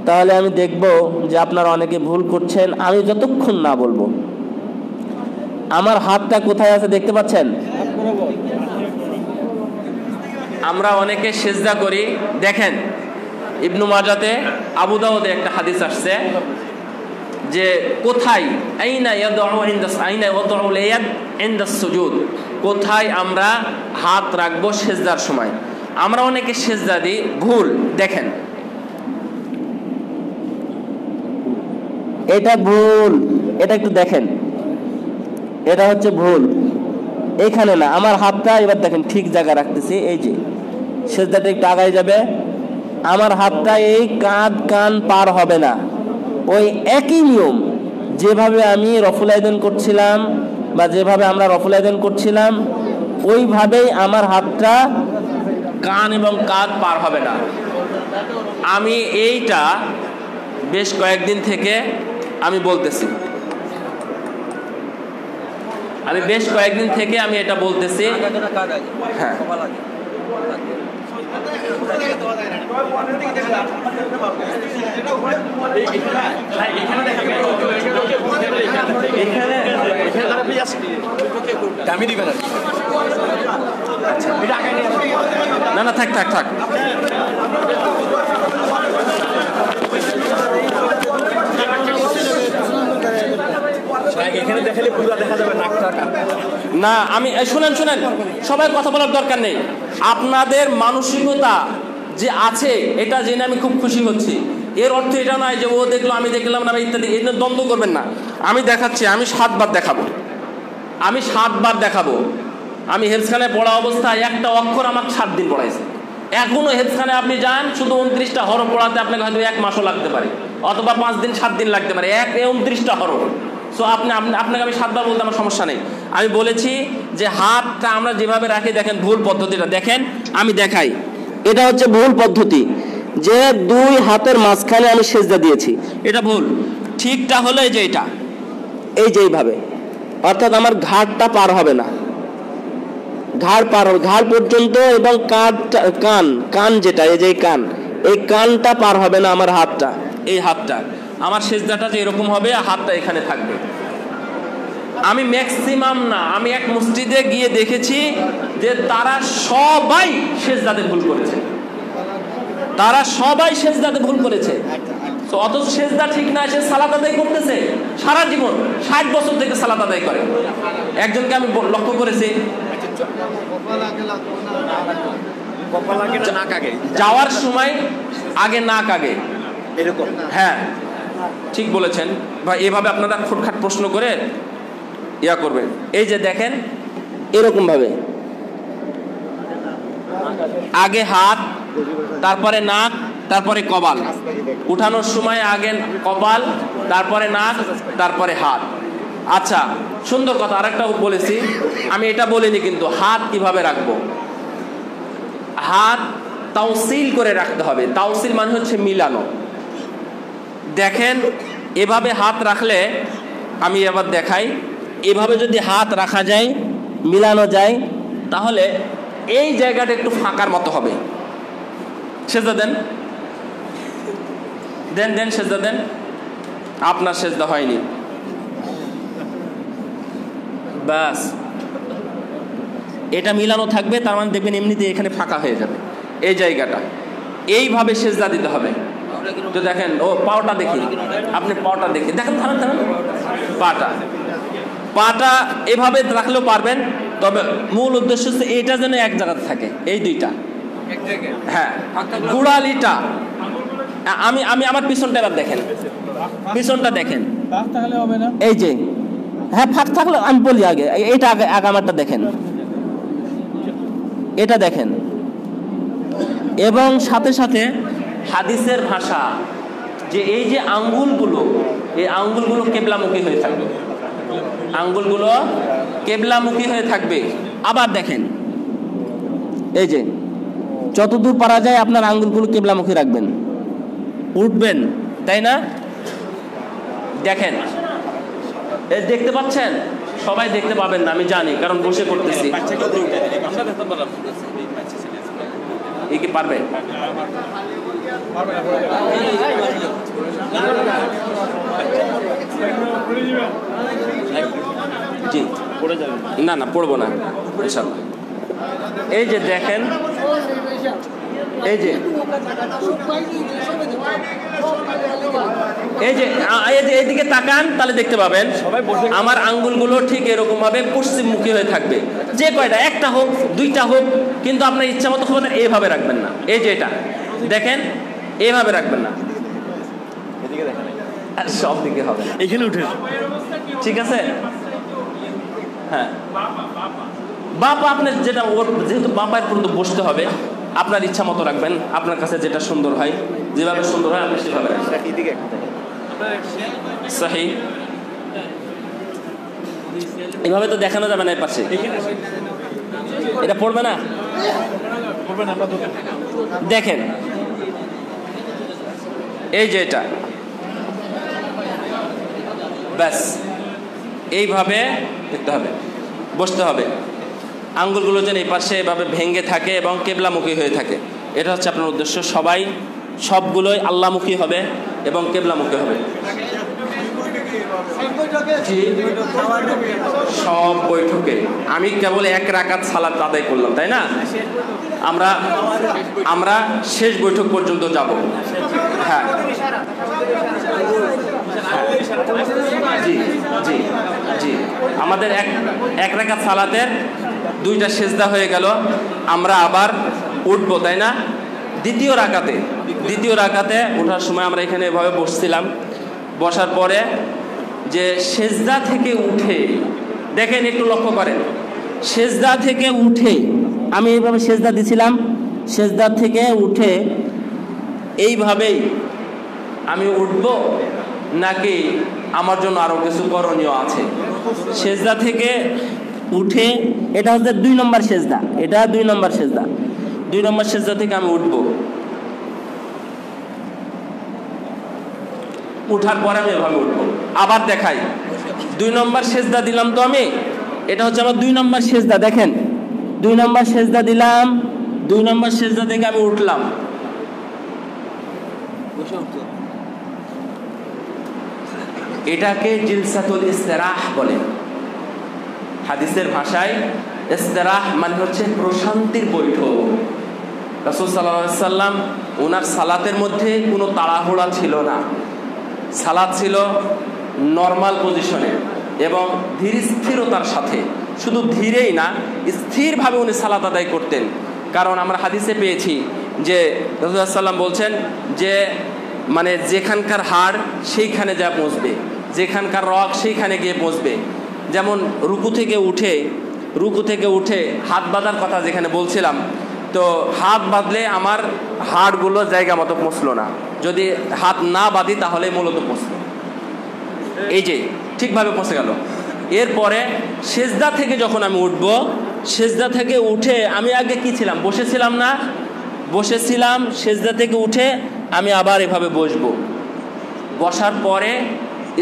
তাহলে আমি দেখব যে আপনারা অনেকে ভুল করছেন। আমি যতক্ষণ না বলব। আমার হাতটা কোথায় আছে দেখতে পাচ্ছেন? আমরা অনেকে সেজদা করি। দেখেন, ইবনু মাজাতে আবু দাউদে একটা হাদিস আসছে যে, কোথায়? সুজুদ কোথায় আমরা হাত রাখব সেজদার সময়? আমরা অনেকে সেজদা দিই, ভুল। দেখেন এটা ভুল। এটা একটু দেখেন। এটা হচ্ছে ভুল। এখানে না, আমার হাতটা এবার দেখেন ঠিক জায়গা রাখতেছি, এই যে। সেজদাটা একটু আগায় যাবে। আমার হাতটা এই কাঁধ কান পার হবে না। ওই একই নিয়ম, যেভাবে আমি রফুল আয়দন করছিলাম বা যেভাবে আমরা রফুল আয়দন করছিলাম, ওইভাবেই আমার হাতটা কান এবং কাঁধ পার হবে না। আমি এইটা বেশ কয়েকদিন থেকে আমি বলতেছি। আমি বেশ কয়েকদিন থেকে আমি এটা বলতেছি। হ্যাঁ। না না থাক থাক থাক এখানে দেখালে পুরো দেখা যাবে নাকটা না, আমি শুনেন শুনেন, সবাই কথা বলার দরকার নেই। আপনাদের মানসিকতা যে আছে, এটা জেনে আমি খুব খুশি হচ্ছি। এর অর্থ এটা নয় যে ও দেখল, আমি দেখলাম না ইত্যাদি, এই দ্বন্দ্ব করবেন না। আমি দেখাচ্ছি, আমি সাতবার দেখাবো। আমি সাতবার দেখাবো। আমি হেলসখানে পড়া অবস্থায় একটা অক্ষর আমাকে সাত দিন পড়াইছে। এখনও হেলসখানে আপনি যান, শুধু উনত্রিশটা হরফ পড়াতে আপনাকে হয়তো এক মাসও লাগতে পারে, অথবা পাঁচ দিন, সাত দিন লাগতে পারে। এক উনত্রিশটা হরফ। সো আপনি, আপনি- আপনাকে আমি সাতবার বলতে আমার সমস্যা নেই। আমি বলেছি যে হাতটা আমরা যেভাবে রাখি, দেখেন ভুল পদ্ধতিটা। দেখেন, আমি দেখাই। এটা হচ্ছে ভুল পদ্ধতি যে দুই হাতের মাঝখানে আমি সেজদা দিয়েছি। এটা ভুল। ঠিকটা হলো এই যে এটা। এই যে এইভাবে। অর্থাৎ আমার ঘাটটা পার হবে না। ঘাড় পার হবে, ঘাড় পর্যন্ত এবং কাঁধটা, কান কান যেটা, এই যে কান, এই কানটা পার হবে না আমার হাতটা। এই হাতটা। আমার সেজদাটা যে এরকম হবে হাতটা এখানে থাকবে। আমি ম্যাক্সিমাম না আমি এক মসজিদে গিয়ে দেখেছি যে তারা সবাই সেজদাতে ভুল করেছে। তারা সবাই সেজদাতে ভুল করেছে। তো অথচ সেজদা ঠিক না সে সালাত আদায় করতেছে সারা জীবন ষাট বছর থেকে সালাত আদায় করে। একজনকে আমি লক্ষ্য করেছি। না যাওয়ার সময় আগে নাক আগে। এরকম? হ্যাঁ। ঠিক বলেছেন। বা এভাবে আপনারা ফুটখাট প্রশ্ন করে ইয়া করবেন। এই যে দেখেন এরকম ভাবে আগে হাত, তারপরে নাক, তারপরে কপাল। উঠানোর সময় আগে কপাল, তারপরে নাক, তারপরে হাত। আচ্ছা সুন্দর কথা, আরেকটা বলেছি। আমি এটা বলিনি কিন্তু, হাত কীভাবে রাখব? হাত তাওসিল করে রাখতে হবে। তাওসিল মানে হচ্ছে মিলানো। দেখেন, এভাবে হাত রাখলে আমি এবার দেখাই। এভাবে যদি হাত রাখা যায়, মিলানো যায়, তাহলে এই জায়গাটা একটু ফাঁকার মতো হবে। সেজদা দেন। দেন দেন, সেজদা দেন। আপনার সেজদা হয়নি। ব্যাস। এটা মিলানো থাকবে, তার মানে দেখবেন এমনিতে এখানে ফাঁকা হয়ে যাবে। এই জায়গাটা। এইভাবে সেজদা দিতে হবে। তো দেখেন ও পাওটা দেখি। আপনি পাওটা দেখি। দেখেন থামেন থামেন পাটা। পাটা এভাবে রাখলেও পারবেন তবে মূল উদ্দেশ্য হচ্ছে এটা যেন এক জায়গাতে থাকে এই দুইটা। হ্যাঁ গুড়ালিটা। আমি আমি আমার পিছনটা এবার দেখেন। পিছনটা দেখেন। এই যে হ্যাঁ ফাঁক থাকলে আমি বলি আগে এটা আগে আগে আমারটা দেখেন। এটা দেখেন। এবং সাথে সাথে হাদিসের ভাষা যে এই যে আঙ্গুলগুলো এই আঙ্গুলগুলো কেবলামুখী হয়ে থাকবে। আঙ্গুলগুলো কেবলামুখী হয়ে থাকবে। আবার দেখেন এই যে যতদূর পারা যায় আপনার আঙ্গুলগুলো কেবলামুখী রাখবেন। উঠবেন তাই না? দেখেন দেখতে পাচ্ছেন? সবাই দেখতে পাবেন না আমি জানি কারণ বসে করতেছি এ কি পারবে? জি। না না পড়ব না ইনশাল্লাহ এই যে দেখেন এই যে এই যে এইদিকে তাকান তাহলে দেখতে পাবেন আমার আঙ্গুলগুলো ঠিক এরকম ভাবে পশ্চিমমুখী হয়ে থাকবে। যে কয়টা একটা হোক দুইটা হোক কিন্তু আপনার ইচ্ছা মতো খবর এইভাবে রাখবেন না। এই যে এটা দেখেন এইভাবে রাখবেন না। এদিকে দেখেন সব দিকে হবে। এখানে উঠে ঠিক আছে? হ্যাঁ। বাবা আপনার যেটা ওর যেহেতু বাপায়ের পর্যন্ত বসতে হবে আপনার ইচ্ছা মতো রাখবেন আপনার কাছে যেটা সুন্দর হয় যেভাবে সুন্দর হয় আপনি সেভাবে সাহি এভাবে তো দেখানো যাবে না এর পাশে এটা পড়বে না? দেখেন। এই যে এটা। ব্যাস। এইভাবে দেখতে হবে বসতে হবে। আঙ্গুলগুলো যেন এই পাশে এভাবে ভেঙে থাকে এবং কেবলামুখী হয়ে থাকে। এটা হচ্ছে আপনার উদ্দেশ্য। সবাই সবগুলোই আল্লামুখী হবে এবং কেবলামুখী হবে। সব বৈঠকে। আমি কেবল এক রাকাত সালাত আদায় করলাম, তাই না? আমরা আমরা শেষ বৈঠক পর্যন্ত যাব। হ্যাঁ। জি জি জি। আমাদের এক এক রেখা সালাতের দুইটা সেজদা হয়ে গেল। আমরা আবার উঠবো, তাই না? দ্বিতীয় রাকাতে দ্বিতীয় রাকাতে ওঠার সময় আমরা এখানে এভাবে বসছিলাম। বসার পরে যে সেজদা থেকে উঠে দেখেন একটু লক্ষ্য করেন। সেজদা থেকে উঠে, আমি এইভাবে সেজদা দিছিলাম, সেজদা থেকে উঠে এইভাবেই আমি উঠব নাকি আমার জন্য আরও কিছু করণীয় আছে? সেজদা থেকে উঠে, এটা হচ্ছে দুই নম্বর সেজদা, এটা দুই নম্বর সেজদা। দুই নম্বর সেজদা থেকে আমি উঠব। উঠার পরে আমি এভাবে উঠব। আবার দেখাই। দুই নম্বর সেজদা দিলাম তো আমি। এটা হচ্ছে আমার দুই নম্বর সেজদা, দেখেন। দুই নম্বর সেজদা দিলাম, দুই নম্বর সেজদা থেকে আমি উঠলাম। এটাকে জিলসাতুল ইস্তেরাহ বলে। হাদিসের ভাষায় ইস্তেরাহ মানে হচ্ছে প্রশান্তির বৈঠক। রাসুল সাল্লাহ সাল্লাম ওনার সালাতের মধ্যে কোনো তাড়াহুড়া ছিল না। সালাদ ছিল নর্মাল পজিশনে এবং ধীর স্থিরতার সাথে। শুধু ধীরেই না, স্থিরভাবে উনি সালাত আদায় করতেন। কারণ আমরা হাদিসে পেয়েছি যে রসুল্লাহাম বলছেন যে মানে যেখানকার হাড়, সেইখানে যা পৌঁছবে যেখানকার রক সেইখানে গিয়ে পৌঁছবে যেমন রুকু থেকে উঠে, রুকু থেকে উঠে হাত বাঁধার কথা যেখানে বলছিলাম, তো হাত বাঁধলে আমার হাড়গুলো জায়গা মতো পৌঁছলো না। যদি হাত না বাঁধি তাহলে মূলত পৌঁছলো এই যে ঠিকভাবে পৌঁছে গেল। এরপরে সেজদা থেকে যখন আমি উঠব সেজদা থেকে উঠে আমি আগে কি ছিলাম? বসেছিলাম না? বসেছিলাম সেজদা থেকে উঠে আমি আবার এভাবে বসবো। বসার পরে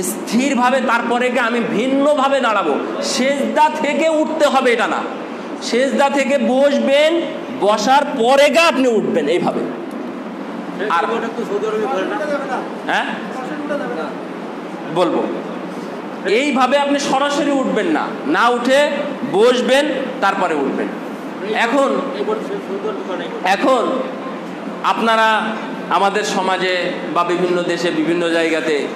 স্থিরভাবে তারপরে গিয়ে আমি ভিন্নভাবে দাঁড়াবো। সেজদা থেকে উঠতে হবে এটা না। সেজদা থেকে বসবেন বসার পরে গা আপনি উঠবেন এইভাবে। আর হ্যাঁ? বলব। এইভাবে আপনি সরাসরি উঠবেন না। না উঠে বসবেন, তারপরে উঠবেন। এখন এখন আপনারা আমাদের সমাজে বা বিভিন্ন দেশে, বিভিন্ন জায়গাতে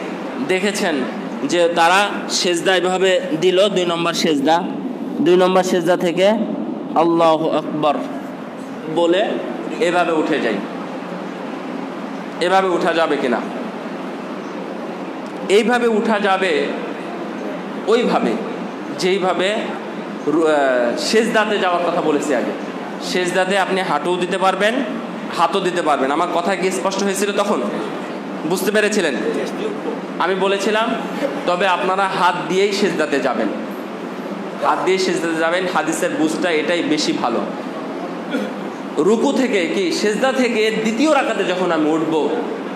দেখেছেন যে তারা সেজদা এভাবে দিল, দুই নম্বর সেজদা। দুই নম্বর সেজদা থেকে আল্লাহ আকবর বলে এভাবে উঠে যাই এভাবে উঠা যাবে কিনা? এইভাবে উঠা যাবে, ওইভাবে। যেইভাবে সেজদাতে যাওয়ার কথা বলেছি আগে। সেজদাতে আপনি হাঁটুও দিতে পারবেন, হাতও দিতে পারবেন। আমার কথা কি স্পষ্ট হয়েছিল তখন? বুঝতে পেরেছিলেন? আমি বলেছিলাম, তবে আপনারা হাত দিয়েই সেজদাতে যাবেন। হাত দিয়ে সেজদাতে যাবেন, হাদিসের বুঝটা এটাই বেশি ভালো। রুকু থেকে কি, সেজদা থেকে দ্বিতীয় রাকাতে যখন আমি উঠব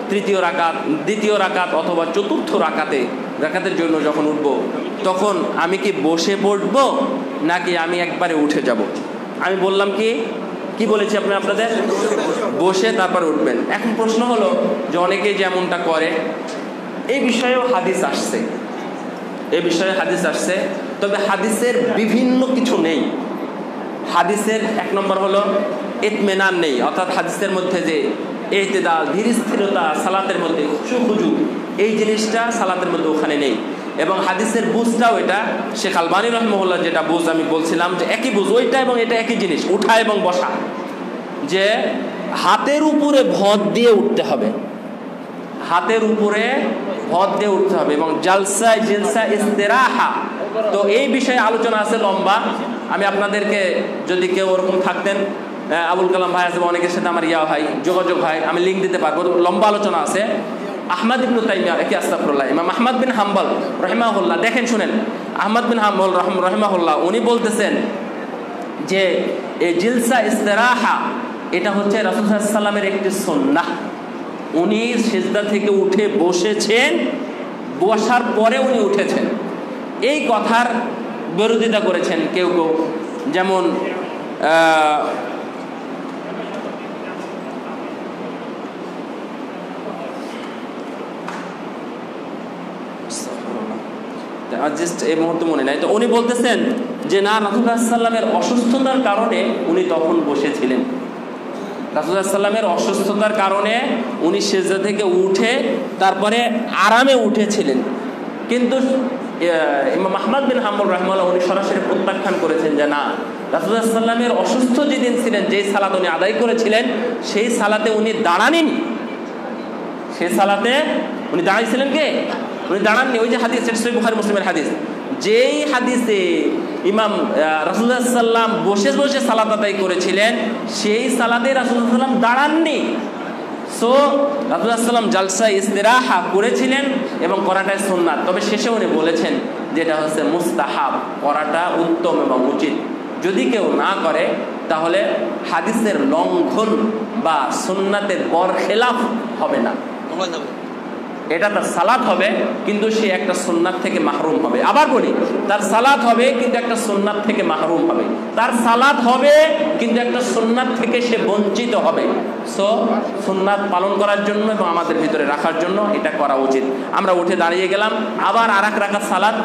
তৃতীয় রাকাত, দ্বিতীয় রাকাত অথবা চতুর্থ রাকাতে, রাকাতের জন্য যখন উঠব, তখন আমি কি বসে পড়ব, নাকি আমি একবারে উঠে যাব? আমি বললাম কি? কি বলেছি আপনি আপনাদের? বসে তারপর উঠবেন। এখন প্রশ্ন হলো যে অনেকে যেমনটা করে এই বিষয়েও হাদিস আসছে। এই বিষয়ে হাদিস আসছে। তবে হাদিসের বিভিন্ন কিছু নেই। হাদিসের এক নম্বর হলো, ইতমেনান নেই। অর্থাৎ হাদিসের মধ্যে যে এতেদাল ধীর স্থিরতা, সালাতের মধ্যে খুজু এই জিনিসটা সালাতের মধ্যে ওখানে নেই। এবং হাদিসের বুঝটাও এটা। শেখ আলবানী রহমুল্লাহ যেটা বুঝ, আমি বলছিলাম যে একই বুঝ, ওইটা এবং এটা একই জিনিস, উঠা এবং বসা। যে হাতের উপরে ভদ দিয়ে উঠতে হবে। হাতের উপরে ভদ দিয়ে উঠতে হবে এবং জালসা জিলসা ইস্তেরাহা। তো এই বিষয়ে আলোচনা আছে লম্বা। আমি আপনাদেরকে যদি কেউ ওরকম থাকতেন আবুল কালাম ভাই আছে, অনেকের সাথে আমার ইয়া ভাই, যোগাযোগ হয় আমি লিঙ্ক দিতে পারব। লম্বা আলোচনা আছে। আহমদ ইবনু তাইমিয়া কি আস্তাফরুল্লাহ ইমাম আহমদ বিন হাম্বল, রহিমাহুল্লাহ, দেখেন, শুনেন। আহমদ বিন হাম্বল, রহম, রহিমাহুল্লাহ, উনি বলতেছেন যে এই জিলসা ইস্তেরাহা, এটা হচ্ছে রাসুলসাল্লামের একটি সন্না উনি সেজদা থেকে উঠে বসেছেন, বসার পরে উনি উঠেছেন। এই কথার বিরোধিতা করেছেন কেউ কেউ। যেমন জাস্ট এই মুহূর্তে মনে নাই। তো উনি বলতেছেন যে, না রাসুল্লাহ সাল্লামের অসুস্থতার কারণে উনি তখন বসেছিলেন। রাসুল্লাহ সাল্লামের অসুস্থতার কারণে উনি সেজদা থেকে উঠে তারপরে আরামে উঠেছিলেন। কিন্তু ইমাম আহমদ বিন হাম্বুল রহমাল্লাহ উনি সরাসরি প্রত্যাখ্যান করেছেন যে, না রাসুল্লাহ সাল্লামের অসুস্থ যেদিন ছিলেন, যেই সালাত উনি আদায় করেছিলেন, সেই সালাতে উনি দাঁড়াননি। সেই সালাতে উনি দাঁড়াইছিলেন কে? উনি দাঁড়াননি, ওই যে হাদিস, সেটা বুখারী মুসলিমের হাদিস। যেই হাদিসে ইমাম রাসুল্লাহ সাল্লাম বসে বসে সালাত আদায় করেছিলেন, সেই সালাতে রাসুল্লাহ সাল্লাম দাঁড়াননি। সো রাসুল্লাহ সাল্লাম জালসা ইস্তেরাহা করেছিলেন এবং করাটাই সুন্নাত। তবে শেষে উনি বলেছেন, যেটা হচ্ছে মুস্তাহাব, করাটা উত্তম এবং উচিত। যদি কেউ না করে, তাহলে হাদিসের লঙ্ঘন বা সুন্নাতের বর খেলাফ হবে না। এটা তার সালাত হবে, কিন্তু সে একটা সুন্নাত থেকে মাহরুম হবে। আবার বলি, তার সালাত হবে, কিন্তু একটা সুন্নাত থেকে মাহরুম হবে। তার সালাত হবে, কিন্তু একটা সুন্নাত থেকে সে বঞ্চিত হবে। সো সুন্নাত পালন করার জন্য এবং আমাদের ভিতরে রাখার জন্য এটা করা উচিত। আমরা উঠে দাঁড়িয়ে গেলাম, আবার আর এক রাখার সালাদ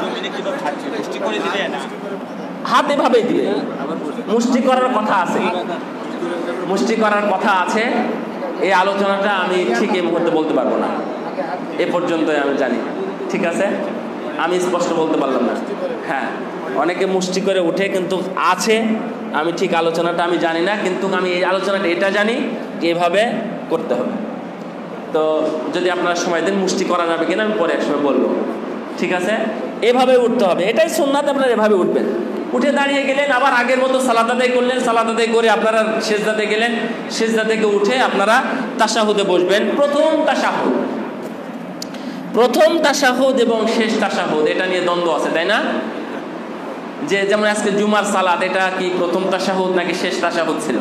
হাত এভাবেই দিলে মুষ্টি করার কথা আছে। মুষ্টি করার কথা আছে। এই আলোচনাটা আমি ঠিক এই মুহূর্তে বলতে পারব না। এ পর্যন্তই আমি জানি। ঠিক আছে? আমি স্পষ্ট বলতে পারলাম না। হ্যাঁ অনেকে মুষ্টি করে উঠে কিন্তু আছে। আমি ঠিক আলোচনাটা আমি জানি না, কিন্তু আমি এই আলোচনাটা এটা জানি এভাবে করতে হবে। তো যদি আপনারা সময় দেন, মুষ্টি করা যাবে কিনা, আমি পরে একসময় বলব। ঠিক আছে? এভাবে উঠতে হবে। এটাই সোননাথ আপনারা এভাবে উঠবেন। উঠে দাঁড়িয়ে গেলেন, আবার আগের মতো সালাদ আদায় করলেন সালাদ আদায় করে আপনারা শেষদাতে গেলেন। শেষদা থেকে উঠে আপনারা তাসাহুদে বসবেন। প্রথম তাসাহুদ প্রথম তাসাহুদ এবং শেষ তাসাহুদ এটা নিয়ে দ্বন্দ্ব আছে, তাই না? যে যেমন আজকে জুমার সালাদ এটা কি প্রথম তাসাহুদ নাকি শেষ তাসাহুদ ছিল?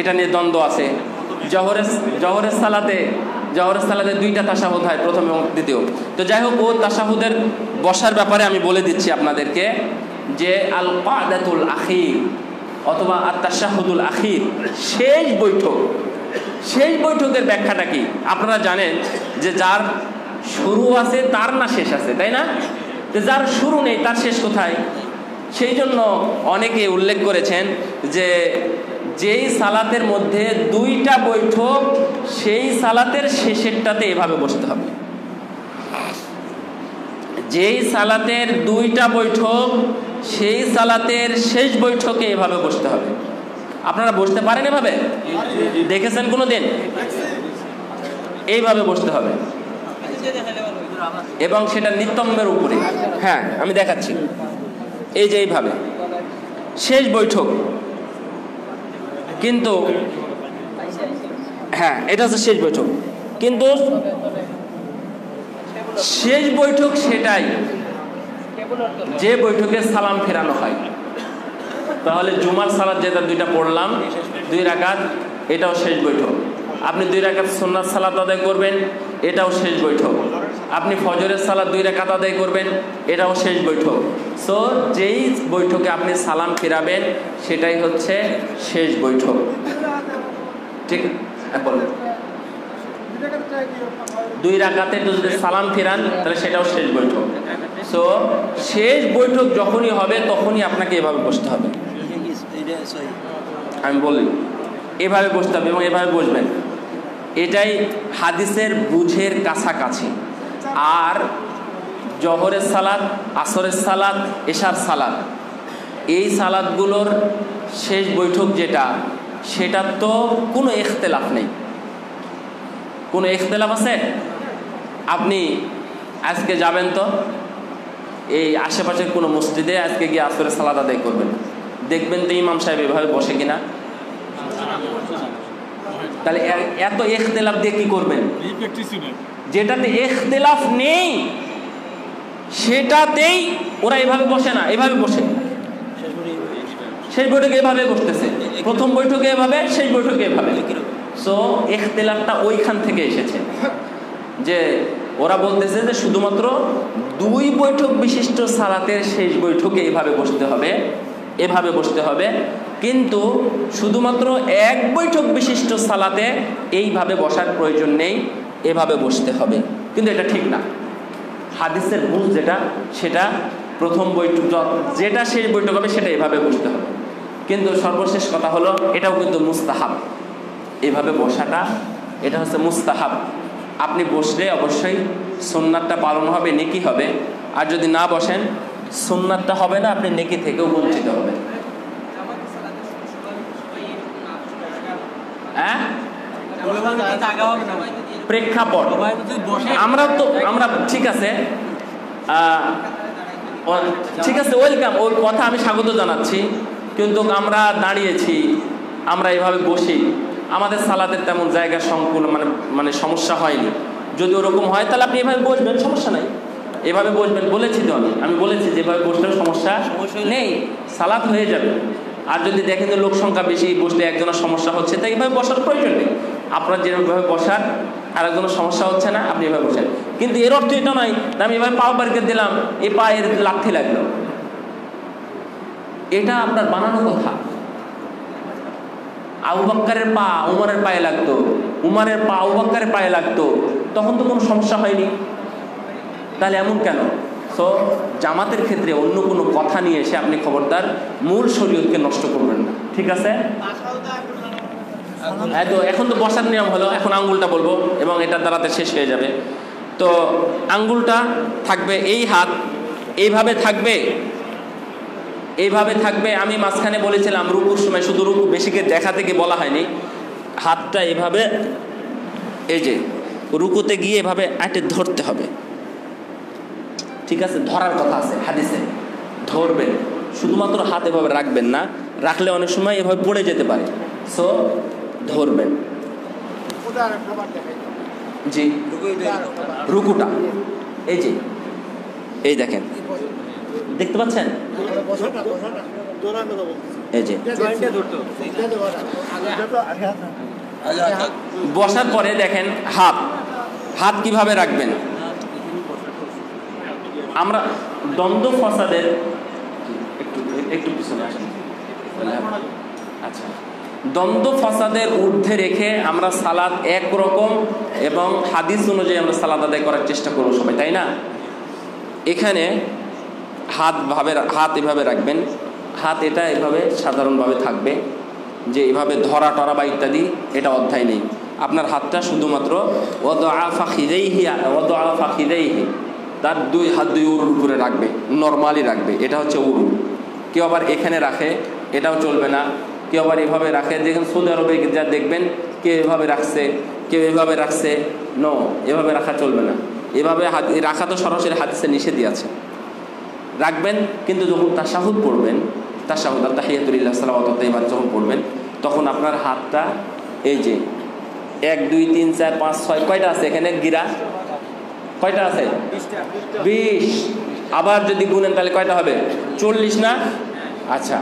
এটা নিয়ে দ্বন্দ্ব আছে। জহরের জহরের সালাতে জহরের সালাতে দুইটা তাসাহুদ হয়, প্রথম এবং দ্বিতীয়। তো যাই হোক, ও তাসাহুদের বসার ব্যাপারে আমি বলে দিচ্ছি আপনাদেরকে যে আল কাদাতুল আখির অথবা আর তাসাহুদুল আখির, শেষ বৈঠক। শেষ বৈঠকের ব্যাখ্যাটা কি? আপনারা জানেন যে যার শুরু আছে, তার না শেষ আছে, তাই না? যে যার শুরু নেই, তার শেষ কোথায়? সেই জন্য অনেকে উল্লেখ করেছেন যে যেই সালাতের মধ্যে দুইটা বৈঠক, সেই সালাতের শেষেরটাতে এভাবে বসতে হবে। যেই সালাতের দুইটা বৈঠক, সেই সালাতের শেষ বৈঠকে এভাবে বসতে হবে। আপনারা বসতে পারেন এভাবে? দেখেছেন কোনো দিন এইভাবে বসতে হবে। এবং সেটা নিতম্বের উপরে। হ্যাঁ আমি দেখাচ্ছি। এই যে এইভাবে। শেষ বৈঠক। কিন্তু হ্যাঁ এটা হচ্ছে শেষ বৈঠক। কিন্তু, শেষ বৈঠক সেটাই যে বৈঠকে সালাম ফেরানো হয়। তাহলে জুমার সালাদ যেটা দুইটা পড়লাম, দুই রাকাত, এটাও শেষ বৈঠক। আপনি দুই রাকাত সুন্নাত সালাত আদায় করবেন এটাও শেষ বৈঠক। আপনি ফজরের সালাদ দুই রাকাত আদায় করবেন এটাও শেষ বৈঠক। সো যেই বৈঠকে আপনি সালাম ফেরাবেন সেটাই হচ্ছে শেষ বৈঠক। ঠিক? বলুন দুই রাকাতে যদি সালাম ফেরান তাহলে সেটাও শেষ বৈঠক। সো শেষ বৈঠক যখনই হবে তখনই আপনাকে এভাবে বসতে হবে। আমি বলি এভাবে বসতে হবে এবং এভাবে বসবেন। এটাই হাদিসের বুঝের কাছাকাছি। আর জহরের সালাদ আসরের সালাদ এশার সালাদ এই সালাদগুলোর শেষ বৈঠক যেটা, সেটার তো কোনো এখতেলাফ নেই। কোনো এখতেলাফ আছে? আপনি আজকে যাবেন তো? এই আশেপাশের কোনো মসজিদে আজকে গিয়ে আসরের সালাদ আদায় করবেন। দেখবেন তো ইমাম সাহেব এভাবে বসে কিনা। তাহলে এত এখতেলাফ দিয়ে কি করবেন? যেটাতে এখতেলাফ নেই সেটাতেই ওরা এভাবে বসে না এভাবে বসে। শেষ বৈঠকে এভাবে বসতেছে। প্রথম বৈঠকে এভাবে শেষ বৈঠকে এভাবে। সো এখতেলাফটা ওইখান থেকে এসেছে। যে ওরা বলতেছে যে শুধুমাত্র দুই বৈঠক বিশিষ্ট সালাতের শেষ বৈঠকে এভাবে বসতে হবে। এভাবে বসতে হবে। কিন্তু শুধুমাত্র এক বৈঠক বিশিষ্ট সালাতে এইভাবে বসার প্রয়োজন নেই, এভাবে বসতে হবে। কিন্তু এটা ঠিক না। হাদিসের বুঝ যেটা, সেটা প্রথম বৈঠক যেটা শেষ বৈঠক হবে, সেটা এভাবে বসতে হবে। কিন্তু সর্বশেষ কথা হলো, এটাও কিন্তু মুস্তাহাব। এভাবে বসাটা, এটা হচ্ছে মুস্তাহাব। আপনি বসলে অবশ্যই সুন্নাতটা পালন হবে, নেকি হবে। আর যদি না বসেন সুন্নাতটা হবে না, আপনি নেকি থেকেও বঞ্চিত হবেন। হ্যাঁ? প্রেক্ষাপট। আমরা তো, আমরা, ঠিক আছে। ঠিক আছে, ওয়েলকাম। ওর কথা আমি স্বাগত জানাচ্ছি। কিন্তু আমরা দাঁড়িয়েছি, আমরা এভাবে বসি। আমাদের সালাদের তেমন জায়গা সংকুল মানে মানে সমস্যা হয়নি। যদি ওরকম হয়, তাহলে আপনি এভাবে বসবেন, সমস্যা নাই। এভাবে বসবেন বলেছি তো আমি। বলেছি যে এভাবে বসলেও সমস্যা নেই সালাদ হয়ে যাবে। আর যদি দেখেন যে লোক সংখ্যা বেশি, বসলে একজনের সমস্যা হচ্ছে, তাই এভাবে বসার প্রয়োজন নেই। আপনার যেভাবে বসার আর একজনের সমস্যা হচ্ছে না, আপনি এভাবে বসেন। কিন্তু এর অর্থ এটা নয় আমি এভাবে পাও বাড়িতে দিলাম, এ পায়ের লাথি লাগল। এটা আপনার বানানো কথা। আবু বাক্কারের পা উমরের পায়ে লাগতো, উমারের পা আবু বাক্কারের পায়ে লাগতো, তখন তো কোনো সমস্যা হয়নি। তাহলে এমন কেন? সো জামাতের ক্ষেত্রে অন্য কোনো কথা নিয়ে এসে আপনি খবরদার মূল শরীয়তকে নষ্ট করবেন না। ঠিক আছে? হ্যাঁ তো এখন তো বসার নিয়ম হলো, এখন আঙ্গুলটা বলব এবং এটা দ্বারাতে শেষ হয়ে যাবে। তো, আঙ্গুলটা থাকবে এই হাত, এইভাবে থাকবে এইভাবে থাকবে, আমি মাঝখানে বলেছিলাম, রুকুর সময় শুধু রুকু, বেশিকে দেখা থেকে বলা হয়নি। হাতটা এভাবে, এই যে, রুকুতে গিয়ে এভাবে আটে ধরতে হবে। ঠিক আছে, ধরার কথা আছে, হাদিসে। ধরবেন, শুধুমাত্র হাত এভাবে রাখবেন না, রাখলে অনেক সময় এভাবে পড়ে যেতে পারে। সো ধরবেন। জি। রুকুটা। এই যে, এই দেখেন। দেখতে পাচ্ছেন? এই যে। বসার পরে দেখেন, হাত। হাত কীভাবে রাখবেন? আমরা দ্বন্দ্ব ফসাদের একটু একটু পিছনে আসেন আচ্ছা। দ্বন্দ্ব ফসাদের ঊর্ধ্বে রেখে আমরা সালাদ একরকম এবং হাদিস অনুযায়ী আমরা সালাদ আদায় করার চেষ্টা করব সবাই, তাই না? এখানে হাত ভাবে হাত এভাবে রাখবেন। হাত এটা এভাবে সাধারণভাবে থাকবে যে এভাবে ধরা টরা বা ইত্যাদি, এটা অধ্যায় নেই। আপনার হাতটা শুধুমাত্র অদ আফা খিদেইহি অদ আফা খিদেইহি তার দুই হাত দুই উরুর উপরে রাখবে নর্মালি রাখবে, এটা হচ্ছে উরু। কেউ আবার এখানে রাখে, এটাও চলবে না। কেউ আবার এভাবে রাখে দেখেন সৌদি আরবে যা দেখবেন, কেউ এভাবে রাখছে, কেউ এভাবে রাখছে ন এভাবে রাখা চলবে না। এভাবে হাত, রাখা তো সরাসরি হাদিসে নিষেধই আছে। রাখবেন, কিন্তু যখন তাশাহুদ পড়বেন, তাশাহুদ তাহিয়াতুল্লাহ সালাম এবার যখন পড়বেন, তখন আপনার হাতটা এই যে, এক, দুই, তিন, চার, পাঁচ, ছয়, কয়টা আছে এখানে গিরা? কয়টা আছে? বিশ। আবার যদি গুনেন তাহলে কয়টা হবে? চল্লিশ না? আচ্ছা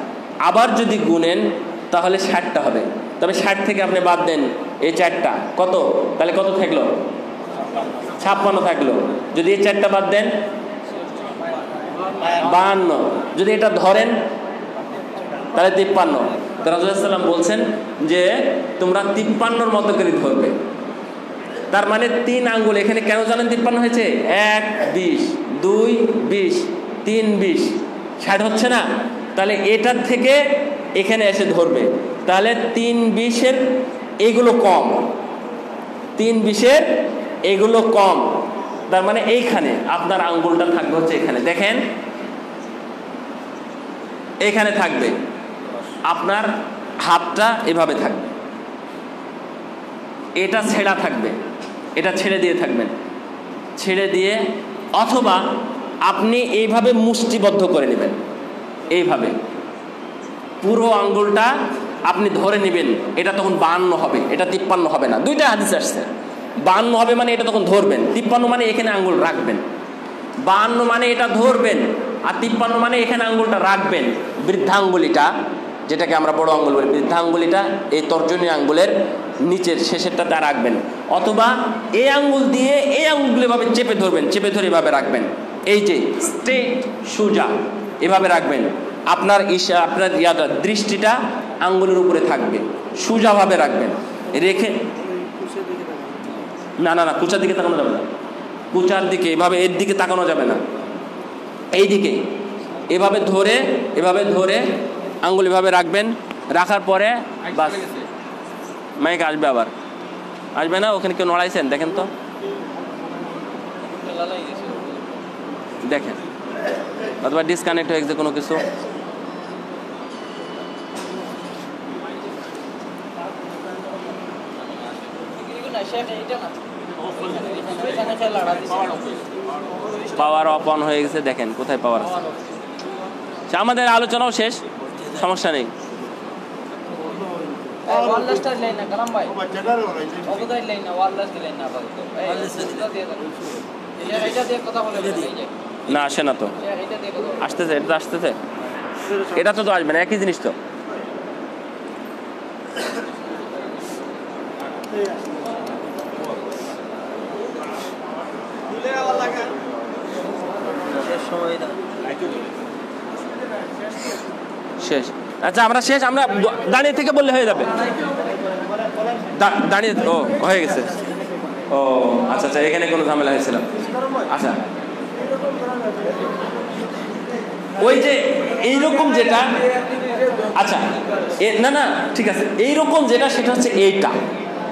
আবার যদি গুনেন তাহলে ষাটটা হবে। তবে ষাট থেকে আপনি বাদ দেন এই চারটা। কত? তাহলে কত থাকল? ছাপ্পান্ন থাকল। যদি এই চারটা বাদ দেন? বাহান্ন যদি এটা ধরেন, তাহলে তিপ্পান্ন। তো রাজুসাল্লাম বলছেন যে তোমরা তিপ্পান্নর মতো করে ধরবে। তার মানে তিন আঙ্গুল, এখানে কেন জানেন তিপ্পান্ন হয়েছে? এক, বিশ, দুই, বিশ, তিন, বিশ। ষাট হচ্ছে না? তাহলে এটার থেকে এখানে এসে ধরবে। তাহলে তিন বিশের এগুলো কম। তিন বিশের এগুলো কম। তার মানে এইখানে আপনার আঙ্গুলটা থাকবে হচ্ছে এখানে। দেখেন, এখানে থাকবে। আপনার হাতটা এভাবে থাকবে। এটা ছেঁড়া থাকবে। এটা ছেড়ে দিয়ে থাকবেন। ছেড়ে দিয়ে অথবা আপনি এইভাবে মুষ্টিবদ্ধ করে নেবেন। এইভাবে। পুরো আঙ্গুলটা আপনি ধরে নেবেন, এটা তখন বান্ন হবে, এটা তিপ্পান্ন হবে না। দুইটা হাদিস আসছে। বান্ন হবে মানে এটা তখন ধরবেন। তিপ্পান্ন মানে এখানে আঙ্গুল রাখবেন। বান্ন মানে এটা ধরবেন, আর তিপ্পান্ন মানে এখানে আঙ্গুলটা রাখবেন। বৃদ্ধাঙ্গুলিটা, যেটাকে আমরা বড় আঙ্গুল বলি, বৃদ্ধাঙ্গুলিটা এই তর্জনী আঙ্গুলের নিচের শেষেরটাতে রাখবেন। অথবা এই আঙ্গুল দিয়ে এই আঙ্গুল এভাবে চেপে ধরবেন চেপে ধরে এভাবে রাখবেন। এই যে স্ট্রেট সোজা এভাবে রাখবেন। আপনার ইশা আপনার ইয়াটা দৃষ্টিটা আঙ্গুলের উপরে থাকবে। সোজাভাবে রাখবেন। রেখে না না না কুচার দিকে তাকানো যাবে না। কুচার দিকে এভাবে এর দিকে তাকানো যাবে না। এই দিকে এভাবে ধরে এভাবে ধরে আঙ্গুল এভাবে রাখবেন। রাখার পরে বাস। মাইক আসবে আবার। আসবে না? ওখানে কেউ নড়াইছেন? দেখেন তো। দেখেন। অথবা ডিসকানেক্ট হয়ে গেছে কোনো কিছু। পাওয়ার অফ অন হয়ে গেছে। দেখেন কোথায় পাওয়ার আছে? আচ্ছা, আমাদের আলোচনাও শেষ। সমস্যা নেই। না, আসে না তো। আসতেছে, এটা তো আসতেছে। এটা তো আসবে না, একই জিনিস তো। শেষ। আচ্ছা আমরা শেষ, আমরা দাঁড়িয়ে থেকে বললে হয়ে যাবে। দাঁড়িয়ে, ও, হয়ে গেছে। ও আচ্ছা আচ্ছা এখানে কোনো ঝামেলা হয়েছিল আচ্ছা। ওই যে, এইরকম যেটা আচ্ছা না না, ঠিক আছে, এইরকম যেটা, সেটা হচ্ছে এইটা,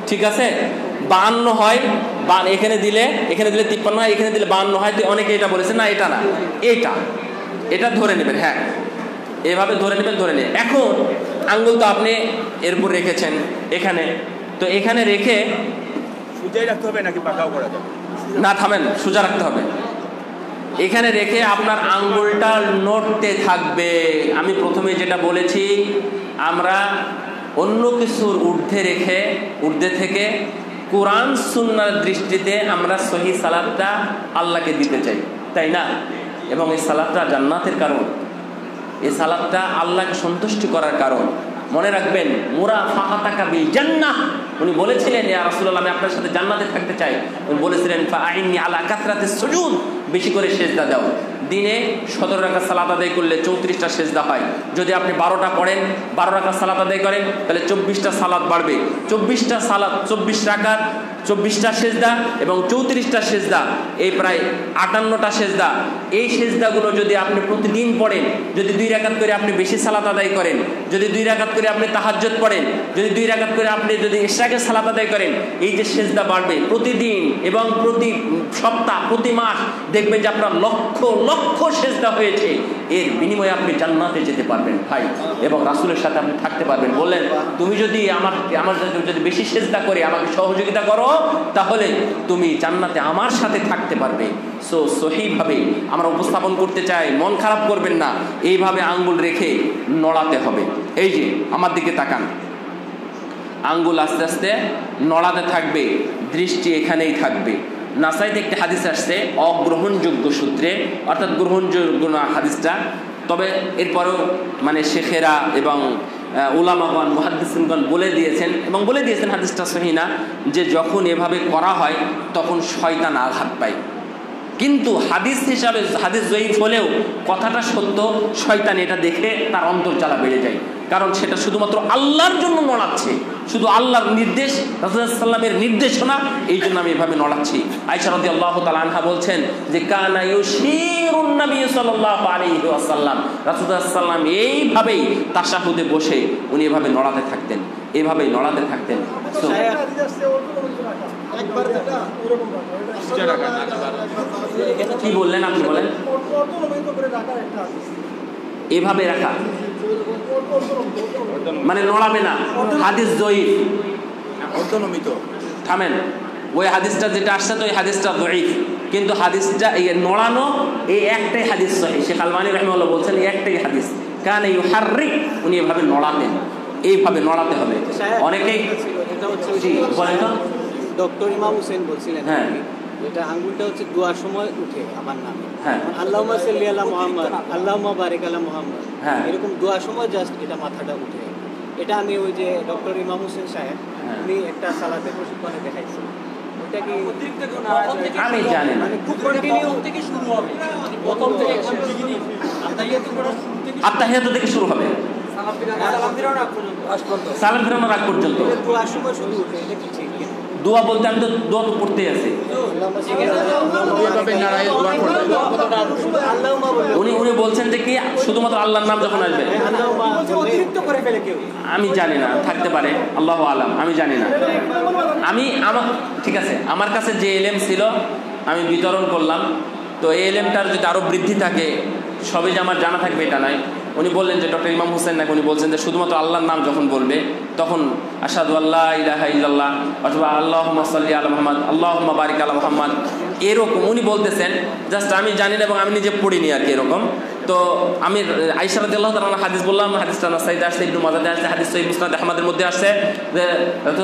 ঠিক আছে? বান্ন হয় বান এখানে দিলে এখানে দিলে তিপ্পান্ন হয়, এখানে দিলে বান্ন হয় অনেকে এটা বলেছে, না, এটা না, এটা এটা ধরে নেবেন হ্যাঁ। এভাবে ধরে নেবেন ধরে নেবেন এখন আঙ্গুল তো আপনি এর উপর রেখেছেন এখানে। তো এখানে রেখে সুজাই রাখতে হবে নাকি পাকাও করা যাবে? না থামেন সোজা রাখতে হবে। এখানে রেখে আপনার আঙ্গুলটা নড়তে থাকবে। আমি প্রথমে যেটা বলেছি আমরা অন্য কিছুর ঊর্ধ্বে রেখে ঊর্ধ্বে থেকে কোরআন সুন্নার দৃষ্টিতে আমরা সহি সালাদটা আল্লাহকে দিতে চাই তাই না? এবং এই সালাদটা জান্নাতের কারণ। এই সালাদটা আল্লাহকে সন্তুষ্টি করার কারণ। মনে রাখবেন মোরা ফাঁকা তাকা বিল জান্নাহ। উনি বলেছিলেন, ইয়া রাসূলুল্লাহ, আমি আপনার সাথে জান্নাতে থাকতে চাই। উনি বলেছিলেন ফাআইনি আলা কাতরাতে সুজুদ। বেশি করে সেজদা দাও। দিনে সতেরো টাকা সালাত আদায় করলে চৌত্রিশটা সেজদা হয়। যদি আপনি বারোটা পড়েন, বারো টাকা সালাত আদায় করেন, তাহলে চব্বিশটা সালাদ বাড়বে। চব্বিশটা সালাদ চব্বিশ টাকার চব্বিশটা সেজদা এবং চৌত্রিশটা সেজদা, এই প্রায় আটান্নটা সেজদা। এই সেজদাগুলো যদি আপনি প্রতিদিন পড়েন, যদি দুই রাকাত করে আপনি বেশি সালাত আদায় করেন, যদি দুই রাকাত করে আপনি তাহাজ্জত পড়েন, যদি দুই রাকাত করে আপনি যদি ইশরাকের সালাত আদায় করেন, এই যে সেজদা বাড়বে প্রতিদিন এবং প্রতি সপ্তাহ, প্রতি মাস দেখবেন যে আপনার লক্ষ লক্ষ সেজদা হয়েছে। এর বিনিময়ে আপনি জান্নাতে যেতে পারবেন ভাই এবং রাসুলের সাথে আপনি থাকতে পারবেন। বললেন, তুমি যদি আমার আমার যদি বেশি সেজদা করে আমাকে সহযোগিতা করো, তাহলে তুমি জান্নাতে আমার সাথে থাকতে পারবে। সো সহিভাবে আমরা উপস্থাপন করতে চাই। মন খারাপ করবেন না। এইভাবে আঙ্গুল রেখে নড়াতে হবে। এই যে, আমার দিকে তাকান। আঙ্গুল আস্তে আস্তে নড়াতে থাকবে। দৃষ্টি এখানেই থাকবে। নাসাইতে একটি হাদিস আসছে অগ্রহণযোগ্য সূত্রে অর্থাৎ গ্রহণযোগ্য না হাদিসটা। তবে এরপরেও মানে শেখেরা এবং আহ, উলামাগণ মুহাদ্দিসগণ বলে দিয়েছেন এবং বলে দিয়েছেন হাদিসটা সহিনা যে যখন এভাবে করা হয় তখন শয়তান আঘাত পায়। কিন্তু হাদিস হিসাবে হাদিস জয়ীফ হলেও কথাটা সত্য শয়তান এটা দেখে তার অন্তর্জালা বেড়ে যায়। কারণ সেটা শুধুমাত্র আল্লাহর জন্য নড়াচ্ছে। শুধু আল্লাহর নির্দেশ রাসুলামের নির্দেশনা এই জন্য আমি এভাবে নড়াচ্ছি। আইসা রদি আল্লাহ আনহা বলছেন যে কানা ইউশিরুন নবী সাল্লাল্লাহু আলাইহি ওয়াসাল্লাম। রাসূলুল্লাহ এইভাবেই তাশাহুদে বসে উনি এভাবে নড়াতে থাকতেন এভাবেই নড়াতে থাকতেন। কি বললেন আপনি বলেন? এভাবে রাখা। মানে নড়াবে না। হাদিস জয়ীফ। অর্ধনমিত থামেন। ওই হাদিসটা যেটা আসছে তো ওই হাদিসটা জয়ীফ। কিন্তু হাদিসটা এই নড়ানো এই একটাই হাদিস সহি। শেখ আলমানি রহমাল্লাহ বলছেন এই একটাই হাদিস। কারণ এই হার্রিক উনি এভাবে নড়াতেন। এইভাবে নড়াতে হবে। অনেকেই ডক্টর ইমাম হোসেন বলছিলেন হ্যাঁ। এটা আঙ্গুলটা হচ্ছে দোয়ার সময় উঠে আমার নামে। হ্যাঁ। আল্লাহ সাল্লি আল্লাহ মোহাম্মদ আল্লাহ বারেক আল্লাহ মোহাম্মদ। হ্যাঁ। এরকম দোয়ার সময় জাস্ট এটা মাথাটা উঠে। এটা আমি ওই যে ডক্টর ইমাম হোসেন সাহেব হ্যাঁ। উনি একটা সালাতে প্রশিক্ষণে দেখাইছেন আমি জানি না। মানে খুব কন্টিনিউ থেকে শুরু হবে। মানে প্রথম থেকে একদম beginning, আত্মাহিয়াতুল করা শুরু থেকে আত্মাহিয়াত থেকে শুরু হবে। সালাম ফিরানো সালাম আগ পর্যন্ত। সালাম ফেরানোর আগ পর্যন্ত। দোয়ার সময় শুধু উঠে এটা কি ঠিক? দোয়া বলতে আমি তো দোয়া তো পড়তেই আছি। উনি উনি বলছেন যে কি, শুধুমাত্র আল্লাহর নাম যখন আসবে। আমি জানি না, থাকতে পারে, আল্লাহ আলাম, আমি জানি না। আমি, আমার, ঠিক আছে, আমার কাছে যে এলএম ছিল, আমি বিতরণ করলাম। তো এই এলএমটার যদি আরও বৃদ্ধি থাকে, সবই যে আমার জানা থাকবে এটা নয়। উনি বললেন যে ডক্টর ইমাম হোসেন নাকি, উনি বলছেন যে শুধুমাত্র আল্লাহর নাম যখন বলবে, তখন আসাদু আল্লাহ ইলাহা ইল্লাল্লাহ অথবা আল্লাহ সাল্লি আল মোহাম্মদ আল্লাহ বারিক আল মোহাম্মদ, এরকম। উনি বলতেছেন, জাস্ট আমি জানি না এবং আমি নিজে পড়িনি আর কি এরকম। তো আমি আইসারাদ আল্লাহ তালা হাদিস বললাম, হাদিসটা নাসাইতে আসছে, ইবনু মাজাদে আসছে, হাদিস সহিহ মুসনাদ আহমদের মধ্যে আসছে, যে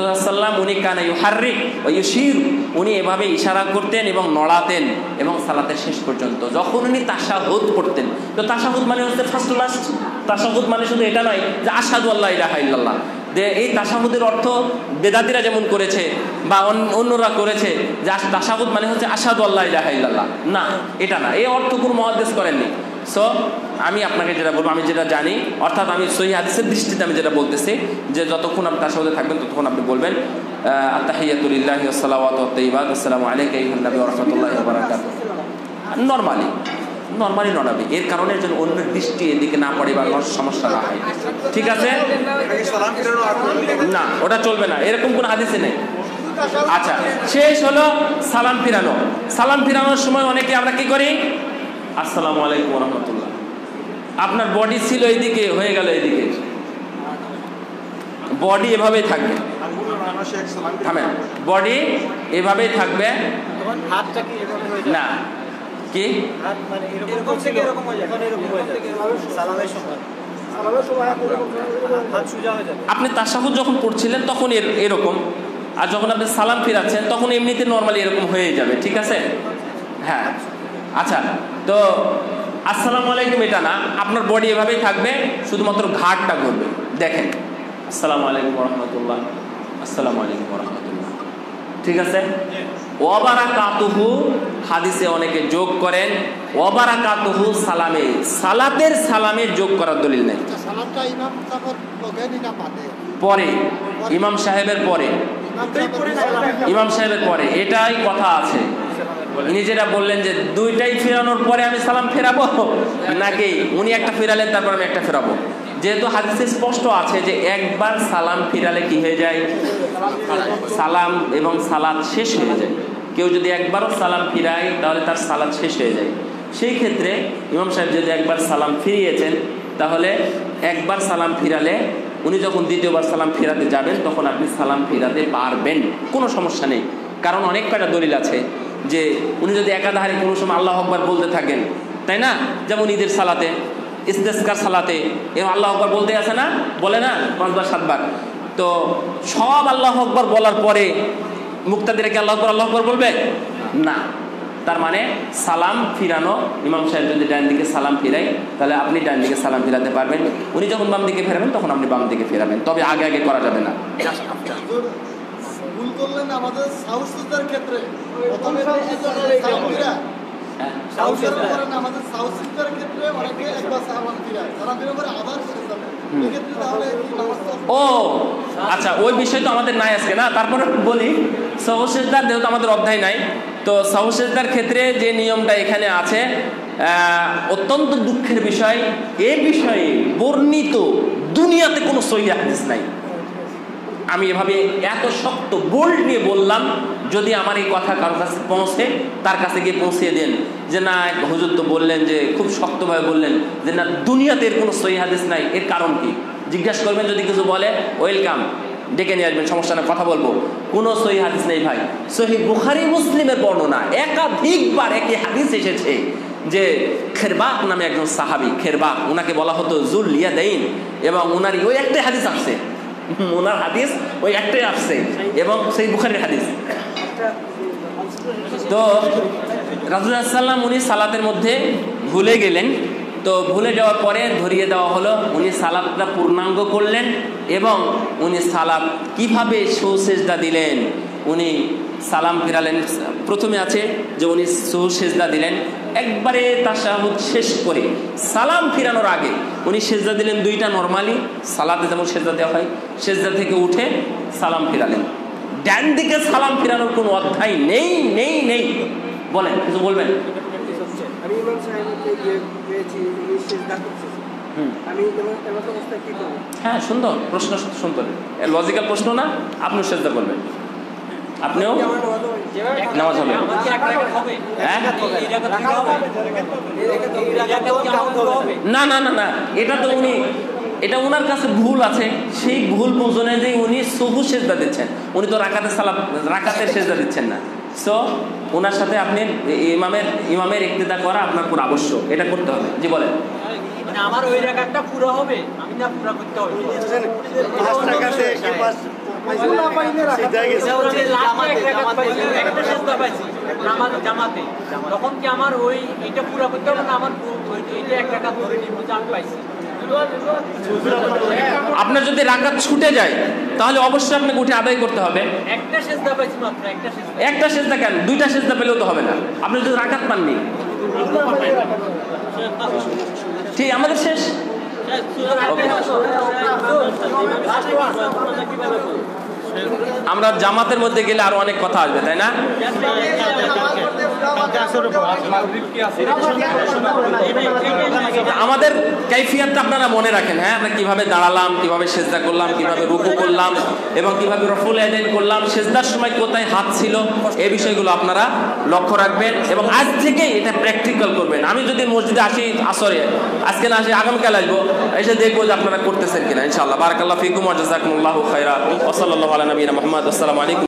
রাসূলুল্লাহ উনি কানা ইউহাররিক ওয়া ইউশির, উনি এভাবে ইশারা করতেন এবং নড়াতেন এবং সালাতের শেষ পর্যন্ত। যখন উনি তাশাহুদ করতেন তো তাশাহুদ মানে হচ্ছে ফার্স্ট টু লাস্ট তাশাহুদ মানে শুধু এটা নয় যে আশহাদু আল্লাহ ইলাহা ইল্লাল্লাহ। যে এই তাসাহুদের অর্থ বেদাতিরা যেমন করেছে বা অন্য- অন্যরা করেছে, যে তাসাহুদ মানে হচ্ছে আসাদু আল্লাহ ইলাহা ইল্লাল্লাহ। না, এটা না, এই অর্থ কোনো মহাদেশ করেননি। সো আমি আপনাকে যেটা বলব, আমি যেটা জানি, অর্থাৎ আমি সহি হাদিসের দৃষ্টিতে আমি যেটা বলতেছি, যে যতক্ষণ আপনি তার সাথে থাকবেন, ততক্ষণ আপনি বলবেন আত্তাহিয়াতুলিল্লাহ সালাওয়াত আসসালামু আলাইকা ইহান নবী রহমতুল্লাহ নর্মালি নর্মালি নড়াবে এর কারণে যেন অন্যের দৃষ্টি এদিকে না পড়ে বা সমস্যা না হয়। ঠিক আছে? না, ওটা চলবে না। এরকম কোন হাদিসে নেই। আচ্ছা শেষ হলো সালাম ফিরানো। সালাম ফিরানোর সময় অনেকে আমরা কি করি? আসসালামু আলাইকুম রহমতুল্লাহ। আপনার বডি ছিল এইদিকে হয়ে গেল এইদিকে। বডি এভাবেই থাকবে। থামেন। বডি এভাবেই থাকবে। না। কি? হাত মানে এরকম এরকম থেকে ছিল, এরকম হয়ে যায়। এখন এরকম হয়ে যায়। সালামের সময়। হাত সোজা হয়ে যাবে। আপনি তাসাহুদ যখন পড়ছিলেন তখন এর এরকম। আর যখন আপনি সালাম ফিরাচ্ছেন তখন এমনিতে নর্মালি এরকম হয়ে যাবে। ঠিক আছে? হ্যাঁ। আচ্ছা তো আসসালামু আলাইকুম এটা না আপনার বডি এভাবেই থাকবে শুধুমাত্র ঘাটটা ঘুরবে। দেখেন। আসসালামু আলাইকুম রহমতুল্লাহ আসসালামু আলাইকুম রহমতুল্লাহ ঠিক আছে? ওবারা কাতুহু হাদিসে অনেকে যোগ করেন ওবারা কাতুহু সালামে সালাতের সালামে যোগ করার দলিল নেই। পাতে পরে ইমাম সাহেবের পরে। ইমাম সাহেবের পরে এটাই কথা আছে। যেটা বললেন যে দুইটাই ফেরানোর পরে আমি সালাম ফেরাবো? নাকি উনি একটা ফেরালেন, তারপর আমি একটা ফেরাবো? যেহেতু হাদিসে স্পষ্ট আছে যে একবার সালাম ফিরালে কি হয়ে যায়? সালাম এবং সালাদ শেষ হয়ে যায়। কেউ যদি একবারও সালাম ফিরায়, তাহলে তার সালাদ শেষ হয়ে যায়। সেই ক্ষেত্রে ইমাম সাহেব যদি একবার সালাম ফিরিয়েছেন, তাহলে একবার সালাম ফিরালে, উনি যখন দ্বিতীয়বার সালাম ফিরাতে যাবেন, তখন আপনি সালাম ফিরাতে পারবেন। কোনো সমস্যা নেই। কারণ অনেক কয়টা দলিল আছে। যে উনি যদি একাধারে কোনো সময় আল্লাহ আকবার বলতে থাকেন, তাই না? যেমন ঈদের সালাতে ইস্তেস্কার সালাতে এবং আল্লাহ আকবার বলতে আছে না? বলে না? পাঁচবার, সাতবার। তো সব আল্লাহ আকবর বলার পরে মুক্তাদিরা কি আল্লাহ আকবর আল্লাহ আকবর বলবে? না। তার মানে সালাম ফিরানো, ইমাম সাহেব যদি ডান দিকে সালাম ফিরাই তাহলে আপনি ডান দিকে সালাম ফিরাতে পারবেন। উনি যখন বাম দিকে ফেরাবেন, তখন আপনি বাম দিকে ফেরাবেন। তবে আগে আগে করা যাবে না। ভুল করলেন আমাদের সাউথ ক্ষেত্রে। প্রথমে হ্যাঁ। করেন আমাদের সাউথ ক্ষেত্রে অনেকে একবার করে আবার ও আচ্ছা ওই বিষয় তো আমাদের নাই আজকে না? তারপরে বলি সহসেজদার যেহেতু আমাদের অধ্যায় নাই তো সহসেজদার ক্ষেত্রে যে নিয়মটা এখানে আছে আহ, অত্যন্ত দুঃখের বিষয়। এ বিষয়ে বর্ণিত দুনিয়াতে কোনো সহি হাদিস নাই। আমি এভাবে এত শক্ত বোল্ড নিয়ে বললাম, যদি আমার এই কথা কারোর কাছে পৌঁছে, তার কাছে গিয়ে পৌঁছিয়ে দেন। যে না, হুজুর তো বললেন যে, খুব শক্তভাবে বললেন। যে না, দুনিয়াতে এর কোনো সহি হাদিস নাই, এর কারণ কি? জিজ্ঞাসা করবেন, যদি কিছু বলে, ওয়েলকাম, ডেকে নিয়ে আসবেন, সমস্যা না কথা বলব। কোনো সহি হাদিস নেই ভাই। সহি বুখারি মুসলিমের বর্ণনা, একাধিকবার একই হাদিস এসেছে যে খেরবাক নামে একজন সাহাবি, খেরবাক ওনাকে বলা হতো জুল ইয়াদাইন, এবং ওনারই ওই একটাই হাদিস আসছে। ওনার হাদিস ওই একটাই আসছে এবং সেই বুখারির হাদিস। তো রাজুল্লাহাল্লাম উনি সালাতের মধ্যে ভুলে গেলেন। তো ভুলে যাওয়ার পরে ধরিয়ে দেওয়া হলো, উনি সালাদটা পূর্ণাঙ্গ করলেন এবং উনি সালাদ কীভাবে সুসেজদা দিলেন? উনি সালাম ফিরালেন। প্রথমে আছে যে উনি সৌসেজদা দিলেন। একবারে তাশাহুদ শেষ করে সালাম ফিরানোর আগে উনি সেজদা দিলেন দুইটা নর্মালি সালাতে যেমন সেজদা দেওয়া হয় সেজদা থেকে উঠে সালাম ফিরালেন। ডান দিকে সালাম ফিরানোর কোনো অধ্যায় নেই নেই নেই। বলেন কিছু বলবেন? সেজদা হ্যাঁ সুন্দর। প্রশ্ন সুন্দর লজিক্যাল প্রশ্ন না আপনি সেজদা করবেন। আপনিও? নামাজ হবে। রাকাত হ্যাঁ? রাকাত রাকাত না না না না এটা তো উনি এটা ওনার কাছে ভুল আছে। সেই ভুল বোঝনে যে উনি সবু সেজদা দিচ্ছেন। উনি তো রাকাতে সালাম রাকাতের সেজদা দিচ্ছেন না। সো ওনার সাথে আপনি ইমামের ইমামের ইক্তিদা করা আপনার পুরো আবশ্যক। এটা করতে হবে। জি বলেন। মানে আমার ওই রাকাতটা পুরো হবে। আমি না পুরো করতে হবে। জামাতে তখন কি আমার ওই এটা পুরো করতে হবে না আমার পু- এক রাকাত ধরে নিব যে আমি পাইছি। আপনার যদি রাকাত ছুটে যায় তাহলে অবশ্যই আপনাকে উঠে আদায় করতে হবে। একটা সেজদা পাইছি মাত্র একটা সেজদা। একটা সেজদা কেন? দুইটা সেজদা পেলেও তো হবে না। আপনি যদি রাকাত পাননি। ঠিক আমাদের শেষ। Okay. Okay. Okay. আমরা জামাতের মধ্যে গেলে আরও অনেক কথা আসবে, তাই না? আমাদের কাইফিয়াতটা আপনারা মনে রাখেন হ্যাঁ? আমরা কীভাবে দাঁড়ালাম, কীভাবে সেজদা করলাম, কীভাবে রুকু করলাম, এবং কীভাবে রফুল আদান করলাম, সেজদার সময় কোথায় হাত ছিল এই বিষয়গুলো আপনারা লক্ষ্য রাখবেন, এবং আজ থেকেই এটা প্র্যাকটিক্যাল করবেন। আমি যদি মসজিদে আসি আসরে আজকে না আসি, আগামীকাল আসব, এসে দেখব যে আপনারা করতেছেন কিনা, ইনশাআল্লাহ। বারাকাল্লাহ ফিকুম ওয়া জাযাকুমুল্লাহু খাইরা ওয়া সাল্লাল্লাহু আলা নবিয়িনা মুহাম্মদ আসসালামু আলাইকুম